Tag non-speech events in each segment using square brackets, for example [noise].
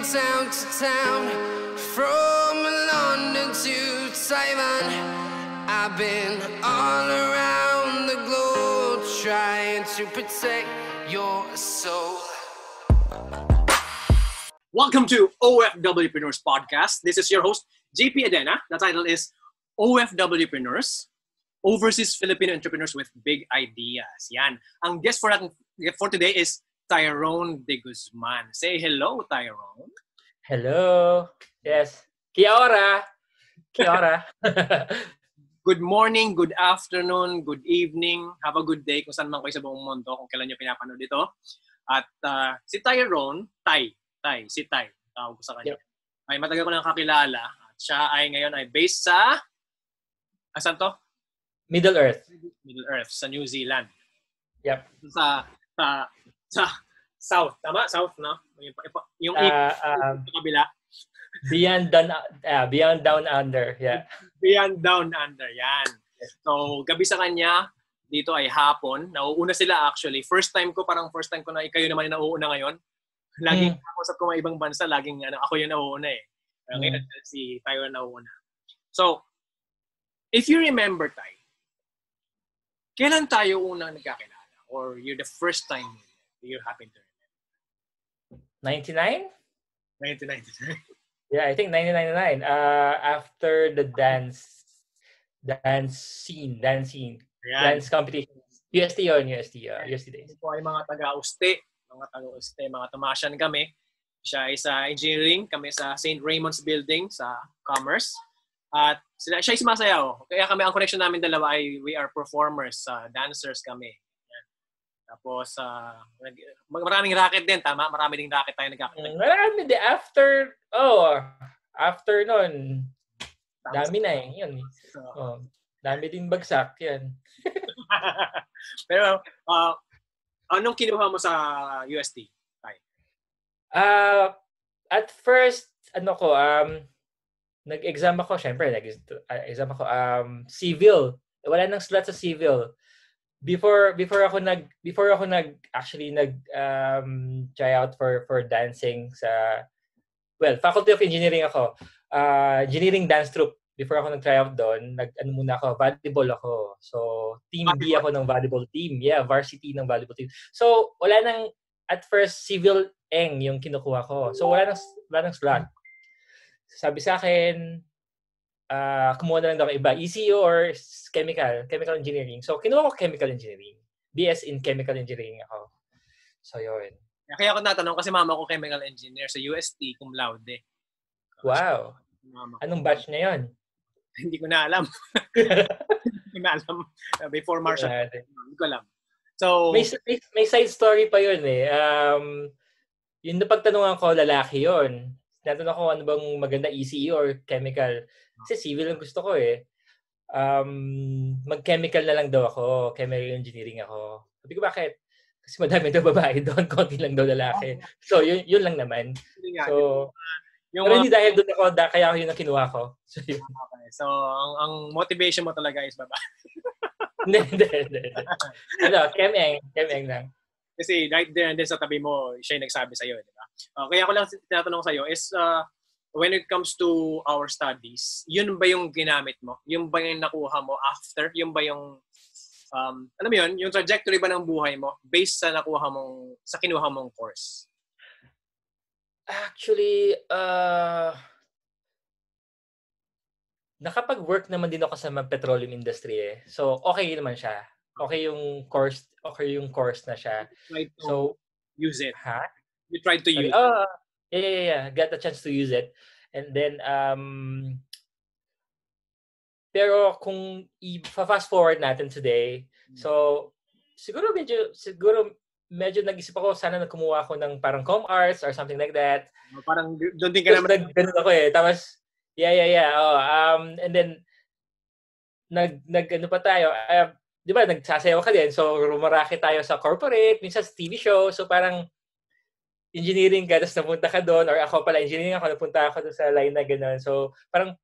from town to town, from London to Taiwan. I've been all around the globe trying to protect your soul. Welcome to OFWpreneurs Podcast. This is your host, JP Adena. The title is OFWpreneurs, Overseas Filipino Entrepreneurs with Big Ideas. Yan. Ang guest for, that, for today is Tyrone De Guzman. Say hello, Tyrone. Hello. Yes. Kia ora. Kia ora. [laughs] good morning, good afternoon, good evening. Have a good day kung saan man kayo sa buong mundo, kung kailan nyo pinapanood ito. At uh, si Tyrone, Ty, Tay, si Tay, tawag ko sa kanya. Yep. Ay matagal ko nang kakilala. At siya ay ngayon ay based sa, asan to? Middle Earth. Middle Earth, sa New Zealand. Yep. Sa, sa, sa South. Tama? South, no? Yung, yung uh, uh, kabila. Beyond down, uh, beyond down under. Yeah. Beyond down under. Yan. So, gabi sa kanya, dito ay hapon. Nauuna sila actually. First time ko, parang first time ko na kayo naman yung nauuna ngayon. Laging mm. kakusap ko mga ibang bansa, laging ano, ako yung nauuna eh. Mm. Ngayon si tayo na nauuna. So, if you remember tayo, kailan tayo unang nagkakilala? Or you're the first time you happen to? 99? 1999. Yeah, I think 1999. Uh, after the dance dance scene, dance scene, Ayan. dance competition. UST yun, UST, uh, UST days. Ito ay mga taga-uste mga taga-uste, mga tumasyan kami. Siya ay sa engineering, kami sa St. Raymond's Building sa Commerce. At sila, siya ay sumasayaw. Kaya kami, ang connection namin dalawa ay we are performers, uh, dancers kami. Tapos, uh, maraming racket din, tama? Marami ding racket tayo nagkakita. Mm, marami din. After, oh, after nun, dami na eh. Yun. Oh, dami din bagsak. Yan. [laughs] Pero, uh, Anong kinuha mo sa UST? Uh, at first, ano ko, um, nag-exam ako, syempre, nag-exam ako, um, civil. Wala nang slot sa civil. Before before ako nag before ako nag actually nag um, try out for for dancing sa well, Faculty of Engineering ako. Uh, engineering dance troupe before ako nag-try out doon, nag-ano muna ako, volleyball ako. So, team B ako ng volleyball team. Yeah, varsity ng volleyball team. So, wala nang, at first, civil eng yung kinukuha ko. So, wala nang, wala nang slot. Sabi sa akin, uh, kumuha na lang ako iba, ECU or chemical, chemical engineering. So, kinuha ko chemical engineering. BS in chemical engineering ako. So, yun. Kaya ako natanong kasi mama ko chemical engineer sa UST cum laude. Wow. Anong batch na yon? [laughs] Hindi ko na alam. [laughs] Hindi ko na alam. Uh, before Marshall. Yeah. Hindi ko alam. So, may, may, may side story pa yun eh. Um, yung napagtanungan ko, lalaki yun. Natanong ko ano bang maganda, ECE or chemical. Kasi civil ang gusto ko eh. Um, mag-chemical na lang daw ako. Chemical engineering ako. Sabi ko, bakit? Kasi madami daw babae doon, [laughs] konti lang daw lalaki. So, yun, yun lang naman. So, yung, Pero hindi dahil doon ako, da, kaya ako yun ang kinuha ko. So, yun. Okay. So, ang, ang motivation mo talaga is baba. [laughs] Hindi, hindi, hindi. Ano, kemeng, kemeng lang. Kasi right there and then sa tabi mo, siya yung nagsabi sa'yo, di ba? Uh, kaya ako lang tinatanong sa'yo is, uh, when it comes to our studies, yun ba yung ginamit mo? Yun ba yung nakuha mo after? Yun ba yung, um, alam mo yun, yung trajectory ba ng buhay mo based sa nakuha mong, sa kinuha mong course? Actually, uh, nakapag-work naman din ako sa petroleum industry eh. So, okay naman siya. Okay yung course, okay yung course na siya. So, use it. Ha? You tried to use it. Oh, yeah, yeah, yeah. Got the chance to use it. And then, um, pero kung i-fast forward natin today, so, siguro medyo, siguro medyo nag-isip ako, sana nagkumuha ako ng parang com arts or something like that. Parang doon din ka naman. Ganun ako eh. Tapos, yeah, yeah, yeah. Oh, um, and then, nag, nag ano pa tayo, uh, di ba, nagsasayaw ka din. So, rumaraki tayo sa corporate, minsan sa TV show. So, parang, engineering ka, tapos napunta ka doon, or ako pala, engineering ako, napunta ako doon sa line na gano'n. So, parang,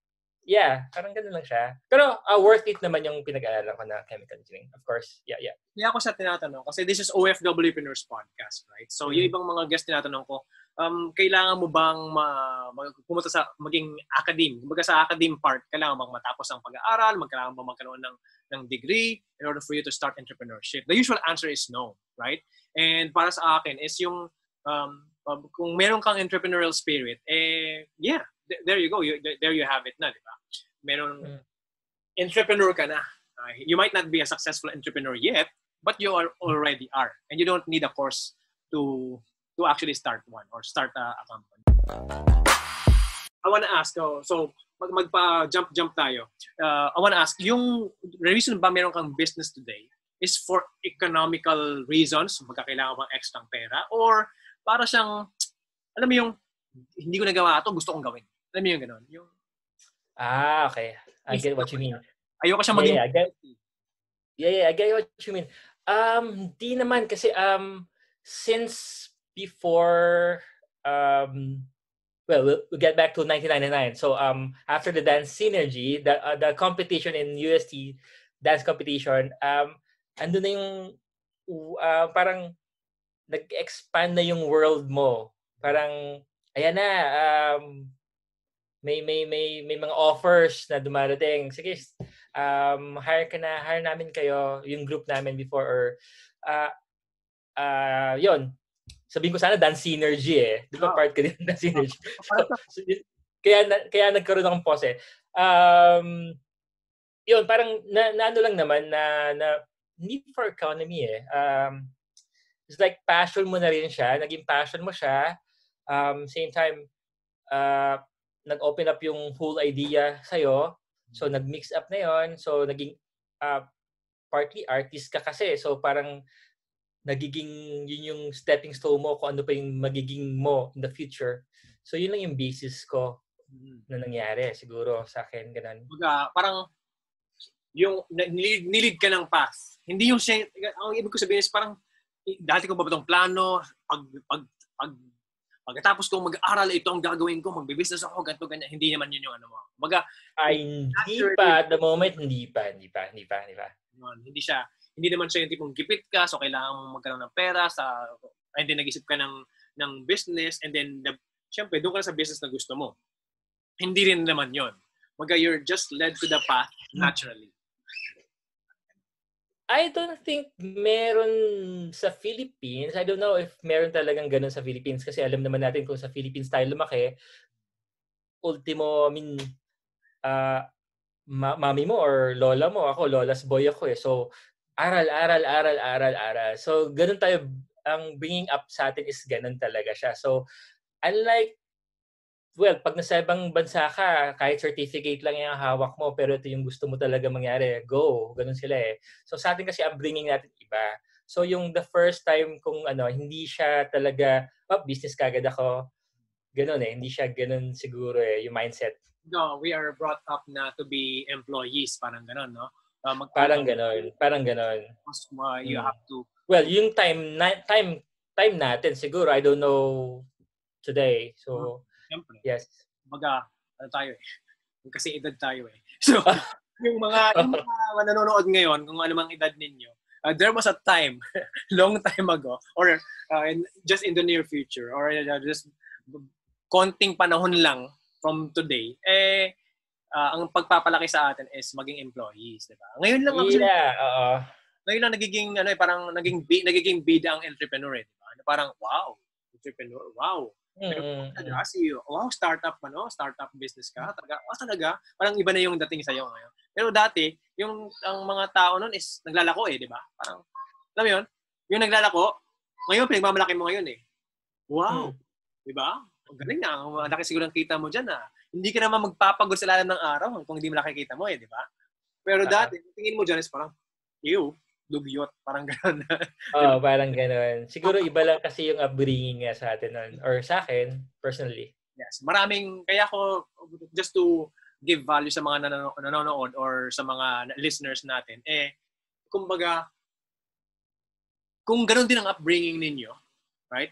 yeah, parang ganun lang siya. Pero uh, worth it naman yung pinag-aaralan ko na chemical engineering. Of course, yeah, yeah. Kaya ako sa tinatanong, kasi this is OFWpreneurs podcast, right? So, mm-hmm. yung ibang mga guest tinatanong ko, um, kailangan mo bang ma, mag, pumunta sa maging academe? Kumbaga sa academe part, kailangan bang matapos ang pag-aaral? Magkailangan bang magkaroon ng, ng degree in order for you to start entrepreneurship? The usual answer is no, right? And para sa akin is yung um, kung meron kang entrepreneurial spirit, eh, yeah, th- there you go. You, there you have it na, di ba? Meron, mm. entrepreneur ka na. Uh, you might not be a successful entrepreneur yet, but you are already are. And you don't need a course to to actually start one or start a, a company. I want to ask, oh, so mag, magpa-jump-jump tayo. Uh, I want to ask, yung reason ba meron kang business today is for economical reasons, magkakailangan bang extra pera, or para siyang, alam mo yung, hindi ko nagawa ito, gusto kong gawin. Alam mo yung gano'n? Yung, ah, okay. I get what you mean. Ayoko siya maging... Yeah, yeah, I get, yeah, yeah, I get what you mean. Um, di naman kasi um, since before um, well, well, we'll get back to 1999. So um, after the dance synergy, the uh, the competition in UST dance competition, um, ando na yung uh, parang nag-expand na yung world mo. Parang ayan na um, may may may may mga offers na dumarating. Sige, um, hire ka na, hire namin kayo, yung group namin before or uh, uh, yun. Sabihin ko sana dance synergy eh. Di ba oh. part ka din ng synergy? [laughs] So, kaya na, kaya nagkaroon akong pose. Um, yun, parang na, na ano lang naman na, na need for economy eh. Um, it's like passion mo na rin siya. Naging passion mo siya. Um, same time, uh, nag-open up yung whole idea sa'yo. So, nag-mix up na yon So, naging uh, partly artist ka kasi. So, parang nagiging yun yung stepping stone mo kung ano pa yung magiging mo in the future. So, yun lang yung basis ko mm. na nangyari siguro sa akin. Ganun. Baga, parang yung nilid, nilid ka ng path. Hindi yung siya, ang ibig ko sabihin is parang dati ko ba itong plano, pag, pag, pag pagkatapos kong mag-aral, ito ang gagawin ko, magbe-business ako, ganito, ganyan. Hindi naman yun yung ano mo. Baga, Ay, hindi pa. At the moment, hindi pa, hindi pa, hindi pa, hindi pa. Hindi siya, hindi naman siya yung tipong gipit ka, so kailangan mong magkaroon ng pera, sa, and then nag-isip ka ng, ng business, and then, the, syempre, doon ka sa business na gusto mo. Hindi rin naman yon. Baga, you're just led to the path naturally. I don't think meron sa Philippines. I don't know if meron talagang ganun sa Philippines kasi alam naman natin kung sa Philippines tayo lumaki, ultimo, I mean, uh, ma- mami mo or lola mo, ako, lola's boy ako eh. So, aral, aral, aral, aral, aral. So, ganun tayo, ang bringing up sa atin is ganun talaga siya. So, unlike well, pag nasa ibang bansa ka, kahit certificate lang yung hawak mo, pero ito yung gusto mo talaga mangyari, go. Ganun sila eh. So sa atin kasi, ang bringing natin iba. So yung the first time kung ano, hindi siya talaga, oh, business kagad ako. Ganun eh. Hindi siya ganun siguro eh, yung mindset. No, we are brought up na to be employees. Parang ganun, no? Uh, mag- parang ganun. Parang ganun. Uh, you hmm. have to... Well, yung time, na, time, time natin siguro, I don't know today. So, hmm Siyempre. Yes. Baga, ano tayo eh. Kasi edad tayo eh. [laughs] So, [laughs] yung mga, yung mga nanonood ngayon, kung ano mang edad ninyo, uh, there was a time, [laughs] long time ago, or uh, in, just in the near future, or uh, just konting panahon lang from today, eh, uh, ang pagpapalaki sa atin is maging employees, di ba? Ngayon lang actually, yeah, uh, ngayon lang nagiging ano eh, parang naging nagiging bida ang entrepreneur eh, di ba? Parang wow, entrepreneur, wow. Pero mm-hmm. talaga, si, wow, startup ano, startup business ka. Talaga, wow, talaga, parang iba na yung dating sa'yo ngayon. Pero dati, yung ang mga tao noon is naglalako eh, di ba? Parang, alam mo yun? Yung naglalako, ngayon, pinagmamalaki mo ngayon eh. Wow! Hmm. Di ba? Ang galing na. Ang laki siguro ng kita mo dyan ah. Hindi ka naman magpapagod sa lalim ng araw kung hindi mo nakikita mo eh, di ba? Pero uh-huh. dati, tingin mo dyan is parang, ew, dugyot, parang gano'n. [laughs] Oo, oh, parang gano'n. Siguro iba lang kasi yung upbringing nga sa atin nun, or sa akin, personally. Yes. Maraming, kaya ako, just to give value sa mga nanonood or sa mga listeners natin, eh, kumbaga, kung gano'n din ang upbringing ninyo, right,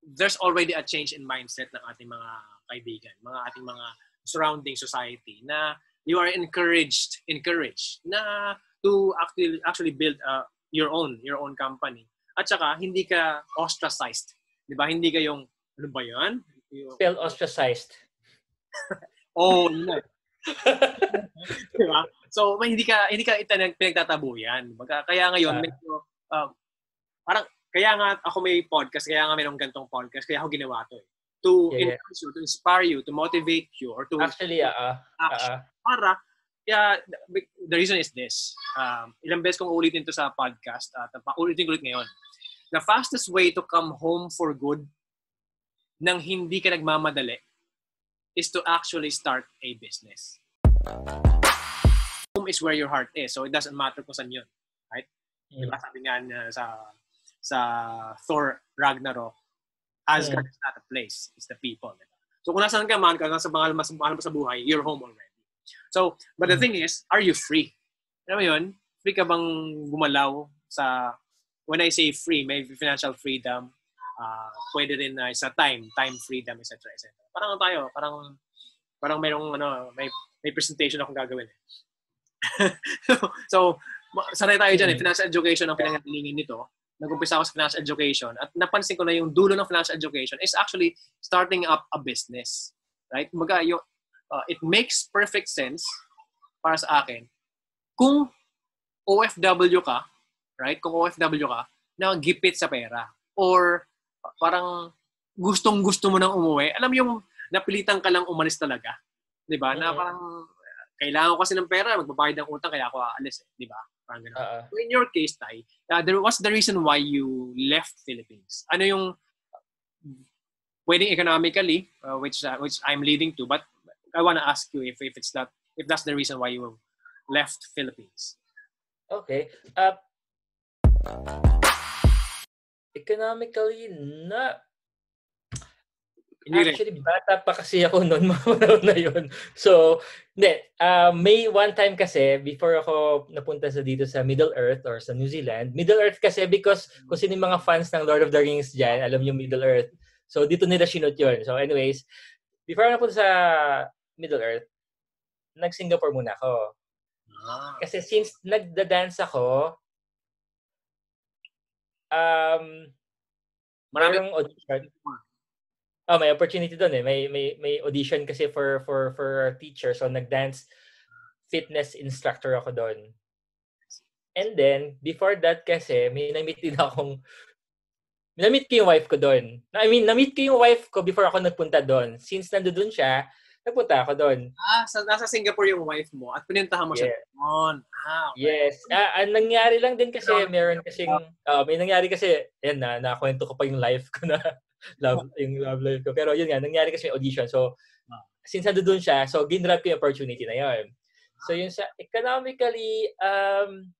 there's already a change in mindset ng ating mga kaibigan, mga ating mga surrounding society na you are encouraged, encouraged na to actually actually build uh, your own your own company. At saka hindi ka ostracized. 'Di ba? Hindi ka yung Ano ba yan? Yung- Feel ostracized. [laughs] Oh, na. [laughs] diba? So, may hindi ka hindi ka itanag pinagtatabuyan. Baga, kaya ngayon Ah. medyo um, parang kaya nga ako may podcast, kaya nga mayroong gantong podcast, kaya ako ginawa to eh. To Yeah, yeah. you, to inspire you, to motivate you, or to Actually, ah, action. ah, Para, kaya the- reason is this. Um, ilang beses kong ulitin to sa podcast at uh, ulitin ko ulit ngayon. The fastest way to come home for good nang hindi ka nagmamadali is to actually start a business. Home is where your heart is. So it doesn't matter kung saan yun. mm, Diba? Sabi nga niya sa sa Thor Ragnarok, Asgard is not a place, it's the people. Diba? So kung nasaan ka man, kung nasa mahal mo sa buhay, you're home already. So, but the Mm. thing is, are you free? Alam mo yun? Free ka bang gumalaw sa, when I say free, may financial freedom, uh, pwede rin na sa time, time freedom, etc. etc. Parang ano tayo, parang, parang mayroong, ano, may, may presentation akong gagawin. eh. [laughs] so, ma- sanay tayo dyan eh. Mm. Financial education ang pinangalingan nito. Nag-umpisa ako sa financial education at napansin ko na yung dulo ng financial education is actually starting up a business. Right? Kumbaga, yung, uh, it makes perfect sense para sa akin kung OFW ka, right? Kung OFW ka, na gipit sa pera. Or parang gustong-gusto mo nang umuwi. Alam yung napilitan ka lang umalis talaga. 'Di ba? Na Mhm. parang kailangan ko kasi ng pera, magbabayad ng utang kaya ako aalis, eh. 'di ba? Parang ganun. ah. So in your case, Tay, uh, there was the reason why you left Philippines. Ano yung pwedeng economically, uh, which uh, which I'm leading to, but I want to ask you if if it's that if that's the reason why you left Philippines. Okay. Uh, economically, na. Hindi rin. Actually, bata pa kasi ako noon, [laughs] mga panahon na yun. So, hindi. Uh, may one time kasi, before ako napunta sa dito sa Middle Earth or sa New Zealand, Middle Earth kasi because kung sino yung mga fans ng Lord of the Rings dyan, alam yung Middle Earth. So, dito nila sinot yun. So, anyways, before ako napunta sa Middle Earth, nag-Singapore muna ako. Ah. Kasi since nagda-dance ako, um, Marami merong audition. Oh, may opportunity doon eh. May may may audition kasi for for for teacher. So nag-dance fitness instructor ako doon. And then before that kasi may na-meet din akong na-meet ko yung wife ko doon. I mean, na-meet ko yung wife ko before ako nagpunta doon. Since nandoon siya, nagpunta ako doon. Ah, sa, nasa Singapore yung wife mo at pinintahan mo siya Yeah. doon. Ah, okay. Yes. Ah, ang nangyari lang din kasi, meron kasing, ah, may nangyari kasi, yan na, nakwento ko pa yung life ko na, [laughs] love, [laughs] yung love life ko. Pero yun nga, nangyari kasi may audition. So, since nando doon siya, so ginrab ko yung opportunity na yun. So, yun sa, economically, um,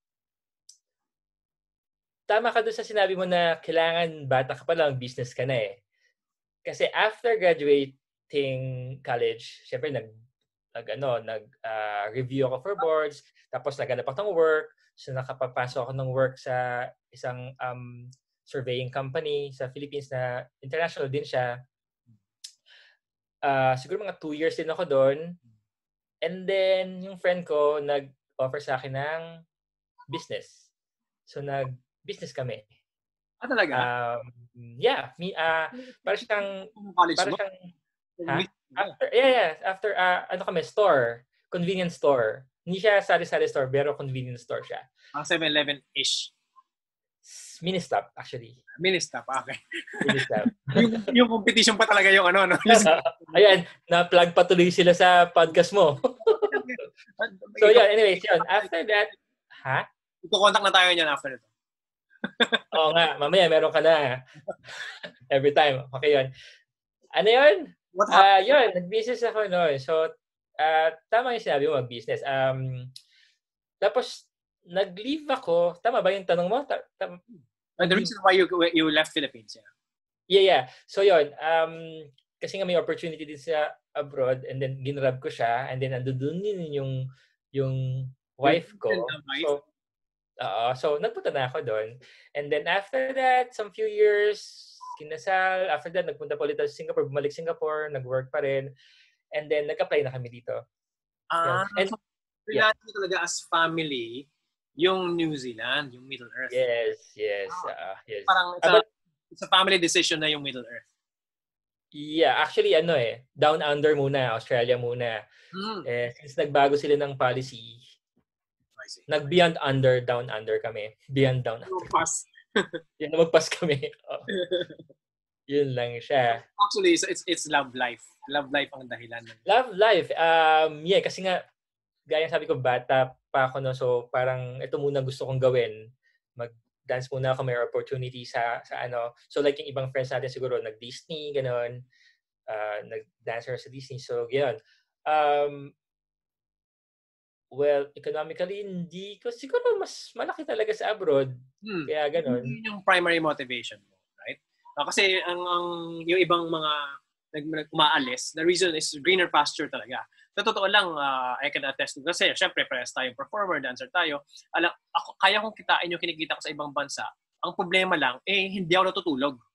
tama ka doon sa sinabi mo na kailangan bata ka pa lang, business ka na eh. Kasi after graduating college, syempre nag nag ano, nag ah, review ako for boards, tapos naghanap ako ng work, so nakapapasok ako ng work sa isang um, surveying company sa Philippines na international din siya. Ah, siguro mga two years din ako doon. And then, yung friend ko nag-offer sa akin ng business. So, nag-business kami. Ah, talaga? Um, yeah, me, ah para siyang, college para mo? siyang, ha? after, yeah, yeah, after, ah ano kami, store, convenience store. Hindi siya sari-sari store, pero convenience store siya. Ang 7-Eleven-ish. S- Mini stop, actually. Ministap, okay. Mini stop. [laughs] yung, yung competition pa talaga yung ano, no? [laughs] Ayan, na-plug pa tuloy sila sa podcast mo. [laughs] so, yun, anyways, yun. After that, ha? Iko-contact na tayo niyan after ito. Oo nga, mamaya meron ka na. Every time. Okay, yun. Ano yun? What happened? Ah, yun, nag-business ako noon. So, ah tama yung sinabi mo, mag-business. Um, tapos, nag-leave ako. Tama ba yung tanong mo? Ta- ta- Uh, the reason why you you left Philippines, yeah. yeah, yeah. So, yun. Um, kasi nga may opportunity din sa abroad and then ginrab ko siya and then ando doon din yung yung wife ko. So, oo. so, nagpunta na ako doon. And then after that, some few years, kinasal. After that, nagpunta pa ulit sa Singapore. Bumalik Singapore, nag-work pa rin. And then, nag-apply na kami dito. Ah, And- so, yeah. talaga as family yung New Zealand, yung Middle Earth. Yes, yes, ah, yes. Parang it's a, it's a family decision na yung Middle Earth. Yeah, actually ano eh, down under muna, Australia muna. Hmm. Eh, since nagbago sila ng policy, nag beyond under, down under kami. Beyond down under. [laughs] Yan, magpas kami. [laughs] Yun lang siya. Actually, so it's it's love life. Love life ang dahilan. ng- Love life. Um, yeah, kasi nga, gaya ng sabi ko, bata pa ako, no? So, parang ito muna gusto kong gawin. Mag-dance muna ako, may opportunity sa, sa ano. So, like yung ibang friends natin siguro, nag-Disney, gano'n. Uh, nag-dancer sa Disney. So, gano'n. Um, well, economically, hindi ko, siguro mas malaki talaga sa abroad. Hmm. Kaya gano'n. Yun yung primary motivation mo, right? Ah, kasi ang, ang yung ibang mga nag, umaalis, the reason is greener pasture talaga. Sa totoo lang, ah, I can attest to kasi syempre parehas tayong performer, dancer tayo. Alam, ako, kaya kong kitain yung kinikita ko sa ibang bansa. Ang problema lang, eh, hindi ako natutulog. [laughs]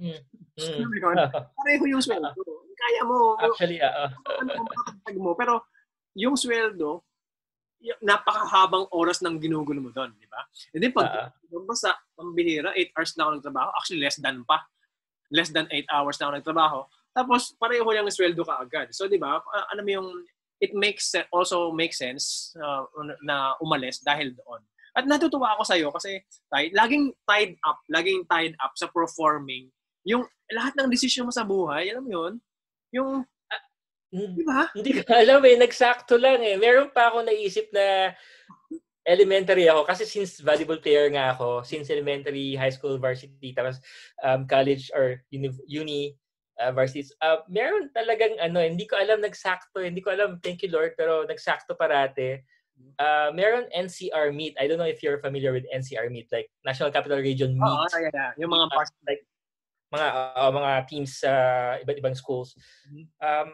Mm. Mm. Pareho yung sweldo. [laughs] Kaya mo, Actually, oo. ano ang makakatag mo. Pero yung sweldo, napakahabang oras ng ginugulo mo doon, di ba? And then pag Oo. basta, ang bihira, 8 hours na ako nagtrabaho. Actually, less than pa. Less than 8 hours na ako nagtrabaho. Tapos, pareho lang yung sweldo ka agad. So, di ba, alam mo yung, it makes also makes sense uh, na umalis dahil doon. At natutuwa ako sa'yo kasi tay, laging tied up, laging tied up sa performing. Yung lahat ng desisyon mo sa buhay, alam mo yun? Yung. Di ba? Hindi ko alam eh, nagsakto lang eh. Meron pa ako naisip na elementary ako kasi since volleyball player nga ako, since elementary, high school, varsity, tapos um, college or uni, uni uh, varsity, uh, meron talagang ano, hindi ko alam nagsakto, hindi ko alam, thank you Lord, pero nagsakto parate. Uh, meron NCR meet. I don't know if you're familiar with NCR meet, like National Capital Region meet. Oo, yeah, yeah. Yung mga Uh, like mga uh, mga teams sa iba't ibang schools. Mhm. Um,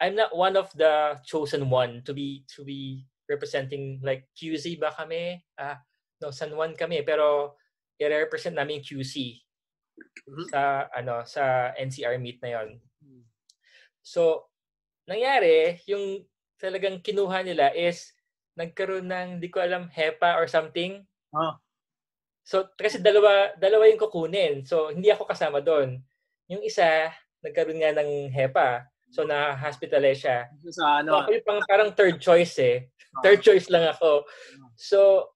I'm not one of the chosen one to be to be representing like QC ba kami? Ah, no, San Juan kami pero i-represent namin QC Mhm. sa ano sa NCR meet na yon. Mhm. So, nangyari, yung talagang kinuha nila is nagkaroon ng, di ko alam, HEPA or something. Ah. So, kasi dalawa, dalawa yung kukunin. So, hindi ako kasama doon. Yung isa, nagkaroon nga ng HEPA. So, na-hospitalize siya. Sa So, ano, ako yung pang, parang third choice eh. Ah. Third choice lang ako. So,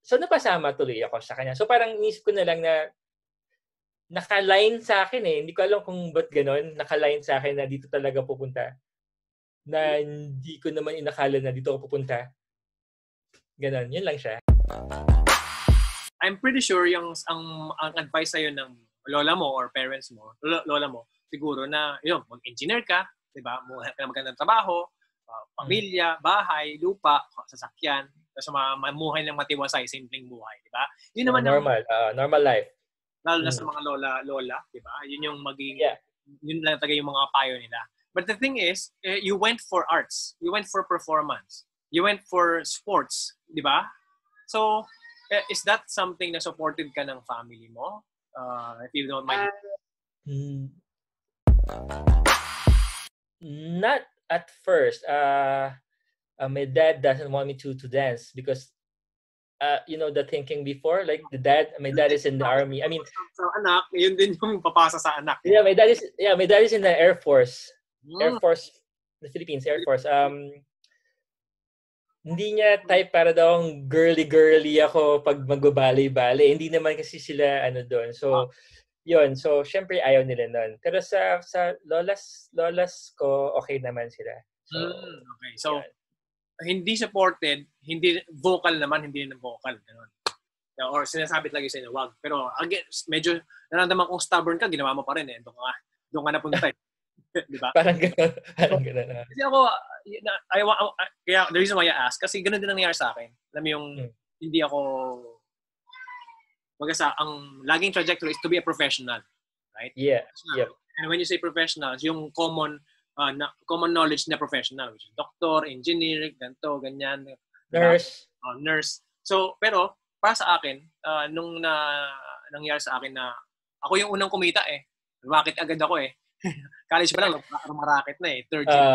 so napasama tuloy ako sa kanya. So, parang inisip ko na lang na naka-line sa akin eh. Hindi ko alam kung ba't ganon. Naka-line sa akin na dito talaga pupunta. Na hindi ko naman inakala na dito ako pupunta. Ganon. Yun lang siya. I'm pretty sure yung ang, ang advice sa'yo ng lola mo or parents mo, lola mo, siguro na, yun, mag-engineer ka, di ba? Muhanap ka ng magandang trabaho, uh, pamilya, bahay, lupa, sasakyan, tapos ma- mamuhay ng matiwasay, simpleng buhay, di ba? Yun naman ang, normal. ah, normal life. lalo na sa Mm. mga lola, lola, di ba? Yun yung magiging, Yeah. yun lang talaga yung mga payo nila. But the thing is, eh, you went for arts. You went for performance. You went for sports, di ba? So, eh, is that something na supported ka ng family mo? Uh, if you don't mind. Mm. Not at first. Uh, uh, my dad doesn't want me to to dance because, uh, you know, the thinking before, like the dad, my dad is in the army. I mean, sa anak, yun din yung papasa sa anak. yeah, my dad is yeah, my dad is in the Air Force. Air Mm. Force, the Philippines Air Force. Um, hindi niya type para daw girly-girly ako pag magbabali-bali. Hindi naman kasi sila ano doon. So, yun. So, syempre ayaw nila nun. Pero sa sa lolas lolas ko, okay naman sila. So, Mm, okay. So, yun. hindi supported, hindi vocal naman, hindi na vocal. Ganun. Or sinasabi talaga sa inyo, wag. Pero again, medyo nararamdaman kong stubborn ka, ginawa mo pa rin eh. Doon ka, doon ka napunta eh. [laughs] Di ba? parang gano'n. [laughs] Parang gano'n. ah. Kasi ako, na, I, wa- I- kaya the reason why I ask, kasi ganun din ang nangyari sa akin. Alam mo yung, Hmm. hindi ako, magasa, ang laging trajectory is to be a professional. Right? Yeah. Yep. And when you say professionals, yung common uh, na, common knowledge na professional, which is doctor, engineer, ganito, ganyan, Nurse. uh, nurse. So, pero, para sa akin, uh, nung na, nangyari sa akin na ako yung unang kumita eh. Rumakit agad ako eh. [laughs] College pa lang, rumarakit na eh. Third year,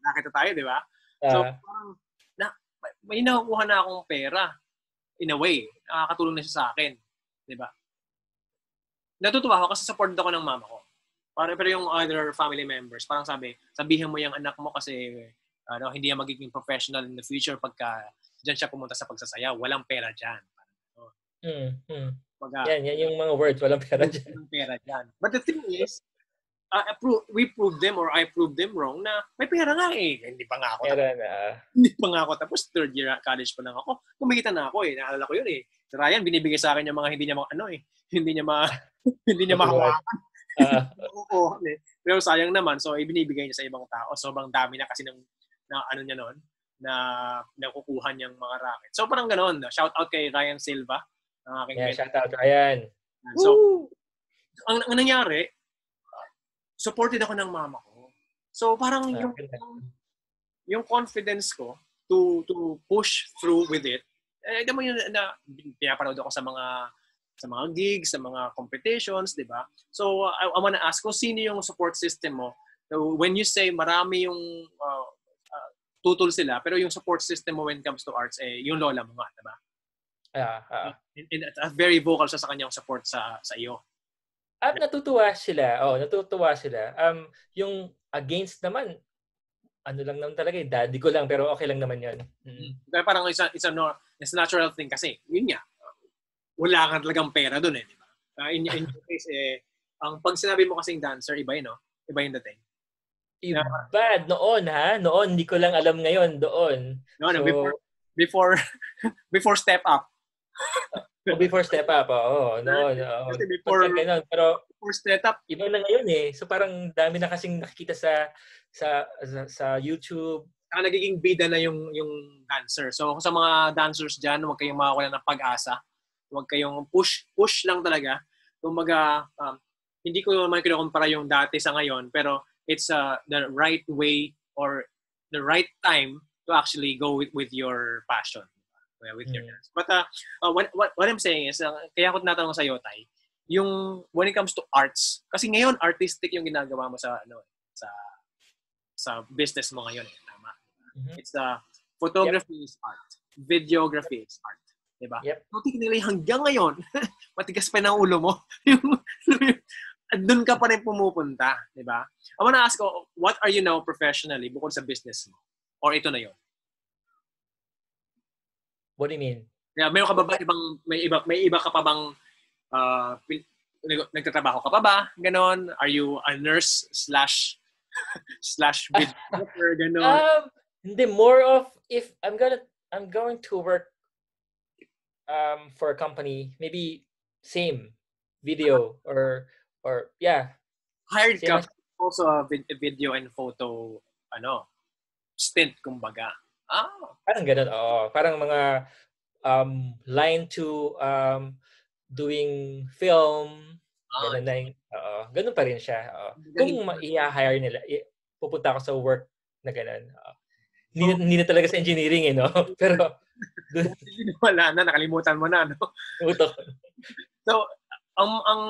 rumakit na tayo, di ba? So, ah, parang, na, may nakukuha na akong pera. In a way, nakakatulong na siya sa akin. Di ba? Natutuwa ako kasi supported ako ng mama ko. Para, pero yung other family members, parang sabi, sabihin mo yung anak mo kasi ano, hindi yan magiging professional in the future pagka dyan siya pumunta sa pagsasayaw. Walang pera dyan. Mm, mm. Maga, Yan, yan yung mga words. Walang pera dyan. Walang [laughs] pera dyan. But the thing is, uh, appro- we proved them or I proved them wrong na may pera nga eh. Hindi pa nga ako tapos, Pera na. ah. hindi pa nga ako tapos third year college pa lang ako. Kumikita na ako eh. Naalala ko yun eh. Si Ryan, binibigay sa akin yung mga hindi niya ma- ano eh. [laughs] Hindi niya ma [laughs] hindi niya mahawakan. [laughs] Ah, Oo. eh. Pero sayang naman, so ibinibigay niya sa ibang tao. Sobrang dami na kasi ng na ano niya noon na nakukuha niyang mga racket. So parang ganoon. Shout out kay Ryan Silva, ang aking yeah, shout out Ryan. So, Woo! ang, ang nangyari, supported ako ng mama ko. So parang Ah, yung yung confidence ko to to push through with it. Eh, alam mo yun na pinapanood ako sa mga sa mga gigs, sa mga competitions, di ba? So, I, I wanna ask ko, sino yung support system mo? So, when you say marami yung uh, uh, tutol sila, pero yung support system mo when it comes to arts, eh, yung lola mo nga, di ba? Ah, ah. And, and, at very vocal siya sa kanyang support sa sa iyo. At natutuwa sila. Oh, natutuwa sila. Um, yung against naman, ano lang naman talaga, eh, daddy ko lang, pero okay lang naman yun. Mm. Kaya parang it's a, it's a, no, it's natural thing kasi, yun nga, wala kang talagang pera doon eh, di ba? Uh, in, in [laughs] your case, eh, ang pag sinabi mo kasing dancer, iba yun, no? Iba yung dating. Bad, noon ha? Noon, hindi ko lang alam ngayon, doon. No, no, So, before, before, [laughs] before step up. oh, before step up, oo. noon, oo. Kasi before, Pagka ganun, pero before step up, iba na ngayon eh. So parang dami na kasing nakikita sa sa sa, sa YouTube. saka nagiging bida na yung yung dancer. So sa mga dancers diyan, huwag kayong mawawala ng pag-asa. Huwag kayong push push lang talaga. Kumbaga um, hindi ko naman kinukumpara yung dati sa ngayon, pero it's uh, the right way or the right time to actually go with, with your passion uh, with your Mm. dance. But uh, uh, what, what, what I'm saying is, uh, kaya ako tinatanong sa iyo, Tay, yung when it comes to arts, kasi ngayon artistic yung ginagawa mo sa ano sa sa business mo ngayon eh, tama? Mhm. It's the photography is art. Videography is art. Diba? Yep. So, technically, hanggang ngayon, [laughs] matigas pa ng ulo mo. [laughs] yung, doon ka pa rin pumupunta. Diba? I wanna ask, oh, what are you now professionally bukod sa business mo? Or ito na yon What do you mean? Yeah, mayroon ka ba, ba ibang, may iba, may iba ka pa bang, uh, nag- nagtatrabaho ka pa ba? Ganon? Are you a nurse slash, [laughs] slash videographer? [laughs] Ganon? Um, hindi more of if I'm gonna I'm going to work um for a company, maybe same video or or yeah, hired Same ka also a video and photo ano stint kumbaga. Ah, parang ganun. Oo, parang mga um line to um doing film, ah ganun na yung, oo, ganun pa rin siya. Oo. Kung i-hire nila, i- pupunta ako sa work na ganun. oo. Hindi, hindi na talaga sa engineering eh, no? [laughs] Pero, dun, [laughs] wala na nakalimutan mo na no. utok. [laughs] So ang ang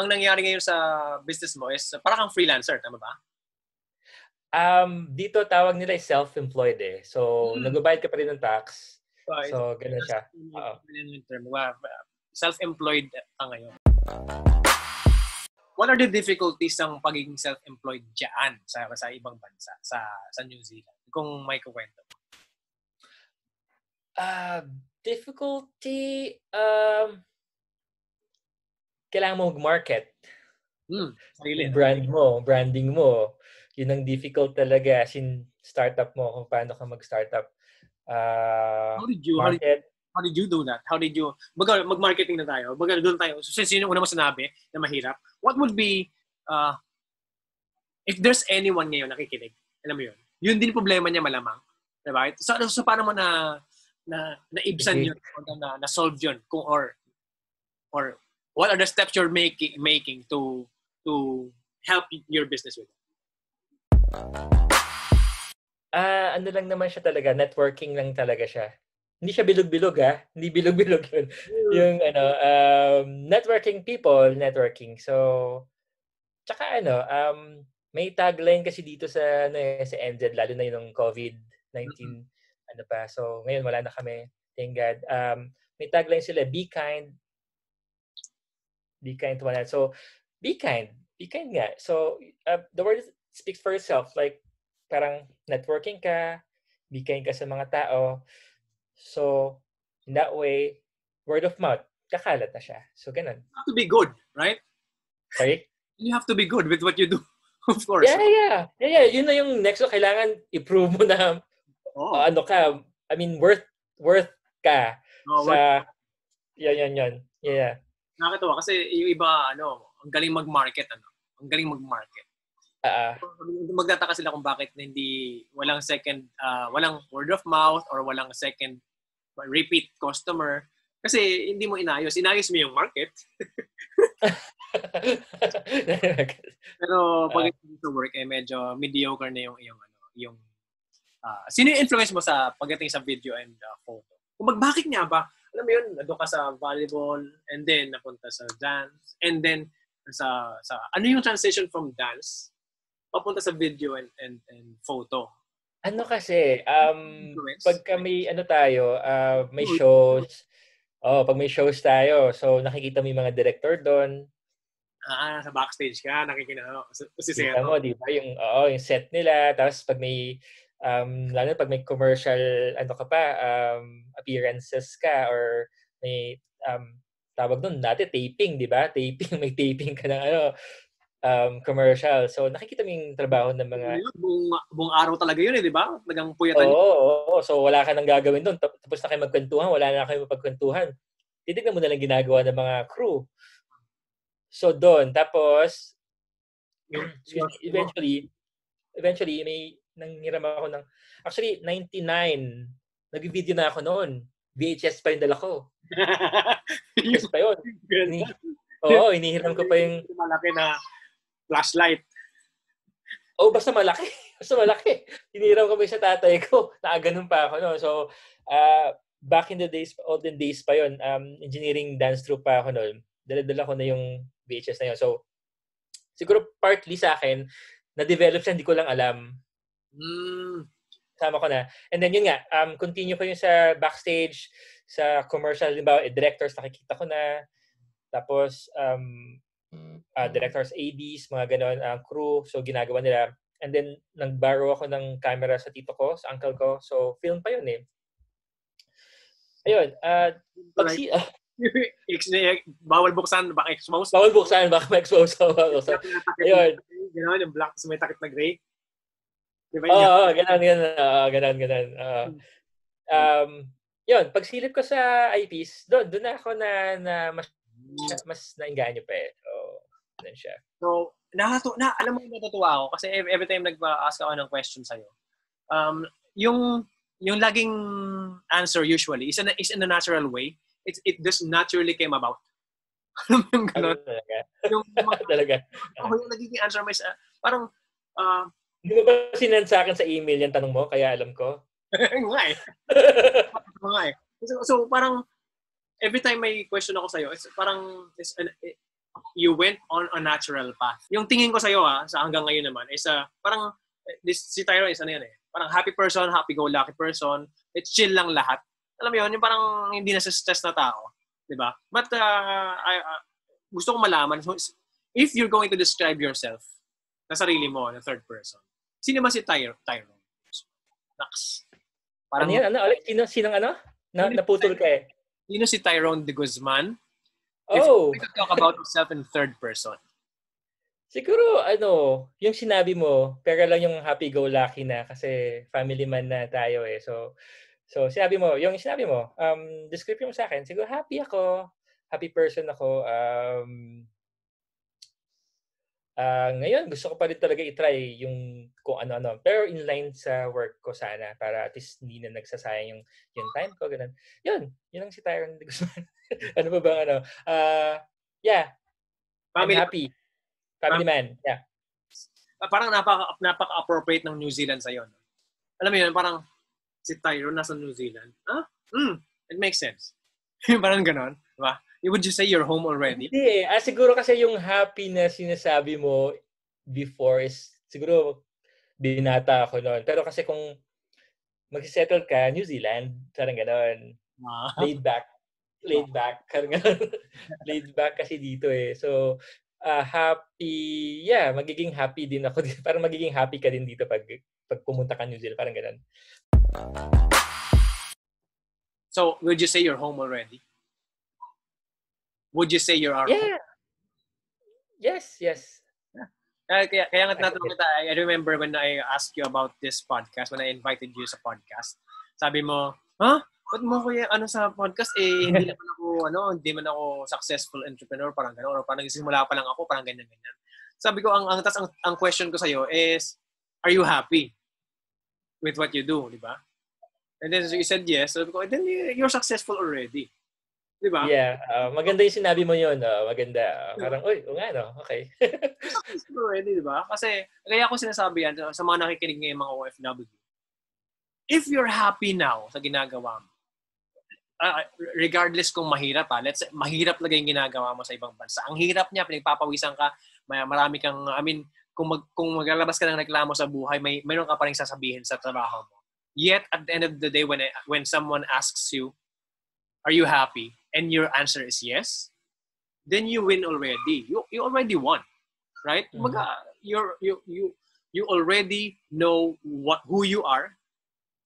ang nangyari ngayon sa business mo is parang kang freelancer, tama ba? Um, dito tawag nila is self-employed eh. So, Mm. nagbabayad ka pa rin ng tax. So, So, ganun siya. Oo. Self-employed ka ngayon. What are the difficulties ng pagiging self-employed diyan sa sa ibang bansa, sa sa New Zealand? Kung may kukwento. Uh, difficulty, um, kailangan mo mag-market. Sarili. no? Brand mo, branding mo. Yun ang difficult talaga as in startup mo, kung paano ka mag-startup. Uh, How did you how did, market. How did you do that? How did you baga mag-marketing na tayo? Baga doon tayo. So, since yun yung una mo sinabi na mahirap, what would be uh, if there's anyone ngayon nakikinig, alam mo yun, yun din problema niya malamang. Diba? So, so paano mo na na naibsan Okay. yun or na, na solve yun kung or or what are the steps you're making making to to help your business with? Ah, ano lang naman siya talaga, networking lang talaga siya. Hindi siya bilog-bilog ah. Hindi bilog-bilog yun. yung ano, um, networking people, networking. So, tsaka ano, um, may tagline kasi dito sa, ano, eh, sa NZ, lalo na yung COVID-19, ano pa. So, ngayon wala na kami. Thank God. Um, may tagline sila, be kind, be kind to one another. So, be kind. be kind nga. So, uh, the word speaks for itself. Like, parang networking ka, be kind ka sa mga tao. So, in that way, word of mouth, kakalat na siya. So, ganun. You have to be good, right? Sorry? You have to be good with what you do. [laughs] of course. Yeah, yeah. Yeah, yeah. Yun na yung next. So, kailangan i-prove mo na Oh, uh, ano ka, I mean, worth worth ka oh, sa, yan, yan, yan. Yeah. Nakakatawa kasi yung iba, ano, ang galing mag-market, ano. Ang galing mag-market. Ah, ah. Magtataka sila kung bakit hindi, walang second, ah, walang word of mouth or walang second repeat customer. Kasi hindi mo inayos. Inayos mo yung market. [laughs] Pero pag uh, sa work, eh, medyo mediocre na yung, yung, ano, yung, ah, sino yung influence mo sa pagdating sa video and ah, photo? Kung bakit nga ba? Alam mo yun, nandun ka sa volleyball, and then napunta sa dance, and then sa, sa ano yung transition from dance papunta sa video and, and, and photo? ano kasi, um, pagka may ano tayo, uh, may shows, oh, pag may shows tayo, so nakikita mo yung mga director doon, Ah, sa backstage ka, nakikita mo. Si kita Zero. mo, di ba, yung, oo, yung set nila, tapos pag may, um, lalo pag may commercial, ano ka pa, um, appearances ka, or may, um, tawag doon, dati taping, di ba? Taping, [laughs] may taping ka ng ano, um, commercial. So, nakikita mo yung trabaho ng mga Yun, buong, buong araw talaga yun eh, di ba? Talagang Oo, puyatan. oo, So wala ka nang gagawin doon. Tap- Tapos na kayo magkwentuhan, wala na kayo mapagkwentuhan. Titignan mo na lang ginagawa ng mga crew. So doon, tapos [clears throat] eventually, eventually may nanghiram ako ng actually 99 nag-video na ako noon. VHS pa yung dala ko. [laughs] VHS pa yun. Oo, inihiram ko pa yung malaki na flashlight. Oh, basta malaki. [laughs] Basta malaki. Hiniram pa sa tatay ko. [laughs] Nakaganon pa ako. No? So, uh, back in the days, olden days pa yon um, engineering dance troupe pa ako noon. Dala-dala ko na yung VHS na yun. So, siguro partly sa akin, na-develop siya, hindi ko lang alam. Mm. Sama ko na. And then yun nga, um, continue ko yung sa backstage, sa commercial, limbawa, eh, directors, nakikita ko na. Tapos, um, uh, directors, ADs, mga ganon, uh, crew. So, ginagawa nila. And then, nag-borrow ako ng camera sa tito ko, sa uncle ko. So, film pa yun eh. Ayun. Uh, pag si, [laughs] Ex- bawal buksan, baka expose. bawal buksan, baka ma-expose. Bawal buksan. Ayun. Gano'n, yung black, so may takip na gray. Di ba Oo, yun? oh, ganon, ganon. Oo, ganon, ganon. Oo. um, yun, pag silip ko sa eyepiece, doon, doon na ako na, na mas, mas nainganyo pa eh. Ganun siya. So, nakatu na, alam mo natutuwa ako kasi every, time nag-ask ako ng question sa'yo, um, yung, yung laging answer usually is in a, is in a natural way. It, it just naturally came about. [laughs] Alam mo yung Ano gano'n? talaga? Yung, [laughs] talaga. ako yung nagiging answer mo is, uh, parang, uh, Hindi mo ba sinend sa akin sa email yung tanong mo? Kaya alam ko. [laughs] nga eh. nga eh. So, so, parang, every time may question ako sa'yo, it's parang, it's an, you went on a natural path. Yung tingin ko sa'yo ah, sa hanggang ngayon naman, is uh, parang, eh, this, si Tyro is ano yan eh, parang happy person, happy-go-lucky person, it's chill lang lahat. Alam mo yun, yung parang hindi na stress na tao. Di ba? But, uh, I, uh, gusto kong malaman, so, if you're going to describe yourself na sarili mo, na third person, sino ba si Tyro? Tyro? Nax. Ano yan? Ano? Ulit? Sino, sinong ano? Na, naputol ka eh. Sino si Tyrone de Guzman? If Oh, we could talk about yourself in third person. siguro ano, yung sinabi mo, pero lang yung happy-go-lucky na kasi family man na tayo eh. So, so sinabi mo, yung sinabi mo, um, describe mo sa akin, siguro happy ako, happy person ako. Um, ah ngayon, gusto ko pa rin talaga i-try yung kung ano-ano. Pero in line sa work ko sana para at least hindi na nagsasayang yung, yung time ko. Ganun. Yun, yun ang si Tyron Guzman. [laughs] ano ba bang ano? Ah yeah, Family, I'm happy. Family man. Yeah. ah, parang napaka, napaka-appropriate ng New Zealand sa'yo. No? Alam mo yun, parang si Tyrone nasa New Zealand. Ah, mm, it makes sense. [laughs] parang ganon. Diba? Would you say you're home already? Hindi eh. Ah, siguro kasi yung happy na sinasabi mo before is siguro binata ako noon. Pero kasi kung magsisettle ka, New Zealand, parang ganon. Ah, Laid back. Laid back. [laughs] Laid back kasi dito eh. So, uh, happy, yeah, magiging happy din ako. [laughs] parang magiging happy ka din dito pag, pag pumunta ka New Zealand. Parang ganun. So, would you say you're home already? Would you say you're our Yeah. Home? Yes, yes. Uh, kaya, kaya nga tinatanong kita, I remember when I asked you about this podcast, when I invited you sa podcast, sabi mo? Huh? Ba't mo ko yung ano sa podcast? Eh, hindi [laughs] naman ako, ano, hindi man ako successful entrepreneur, parang gano'n, or parang nagsisimula pa lang ako, parang ganyan-ganyan. Sabi ko, ang, ang, tas, ang, ang question ko sa'yo is, are you happy with what you do, di ba? And then you said yes, sabi ko, then you're successful already. Di ba? Yeah. Uh, maganda yung sinabi mo yun. Uh, maganda. Uh, parang, uy, o nga, no? Okay. [laughs] Pwede, di ba? Kasi, kaya ako sinasabi yan sa mga nakikinig ngayon mga OFW. If you're happy now sa ginagawa mo, uh, regardless kung mahirap pa, let's say, mahirap talaga yung ginagawa mo sa ibang bansa. Ang hirap niya, pinagpapawisan ka, may, marami kang, I mean, kung, mag, kung maglalabas ka ng reklamo sa buhay, may mayroon ka pa rin sasabihin sa trabaho mo. Yet, at the end of the day, when, when someone asks you, are you happy? and your answer is yes, then you win already. You you already won, right? Mm-hmm. Maga, you're you you you already know what who you are,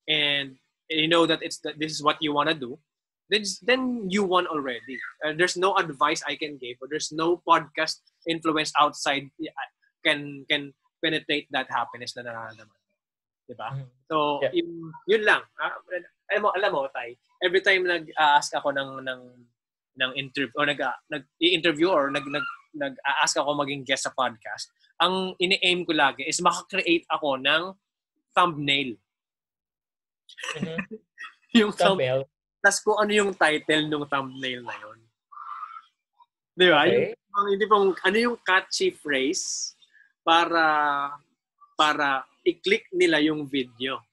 and you know that it's that this is what you want to do. Then then you won already. Uh, there's no advice I can give, or there's no podcast influence outside can can penetrate that happiness na nararamdaman. Diba? Mm-hmm. So, yeah. yun, yun lang. Ah, alam mo, alam mo, Tay, every time nag-ask ako ng ng ng interview or nag nag-interview or nag nag nag-ask ako maging guest sa podcast, ang ini-aim ko lagi is maka-create ako ng thumbnail. Mm-hmm. [laughs] yung thumbnail. Tapos kung ano yung title ng thumbnail na yun. Di ba? Okay. Yung, hindi pong, ano yung catchy phrase para para i-click nila yung video.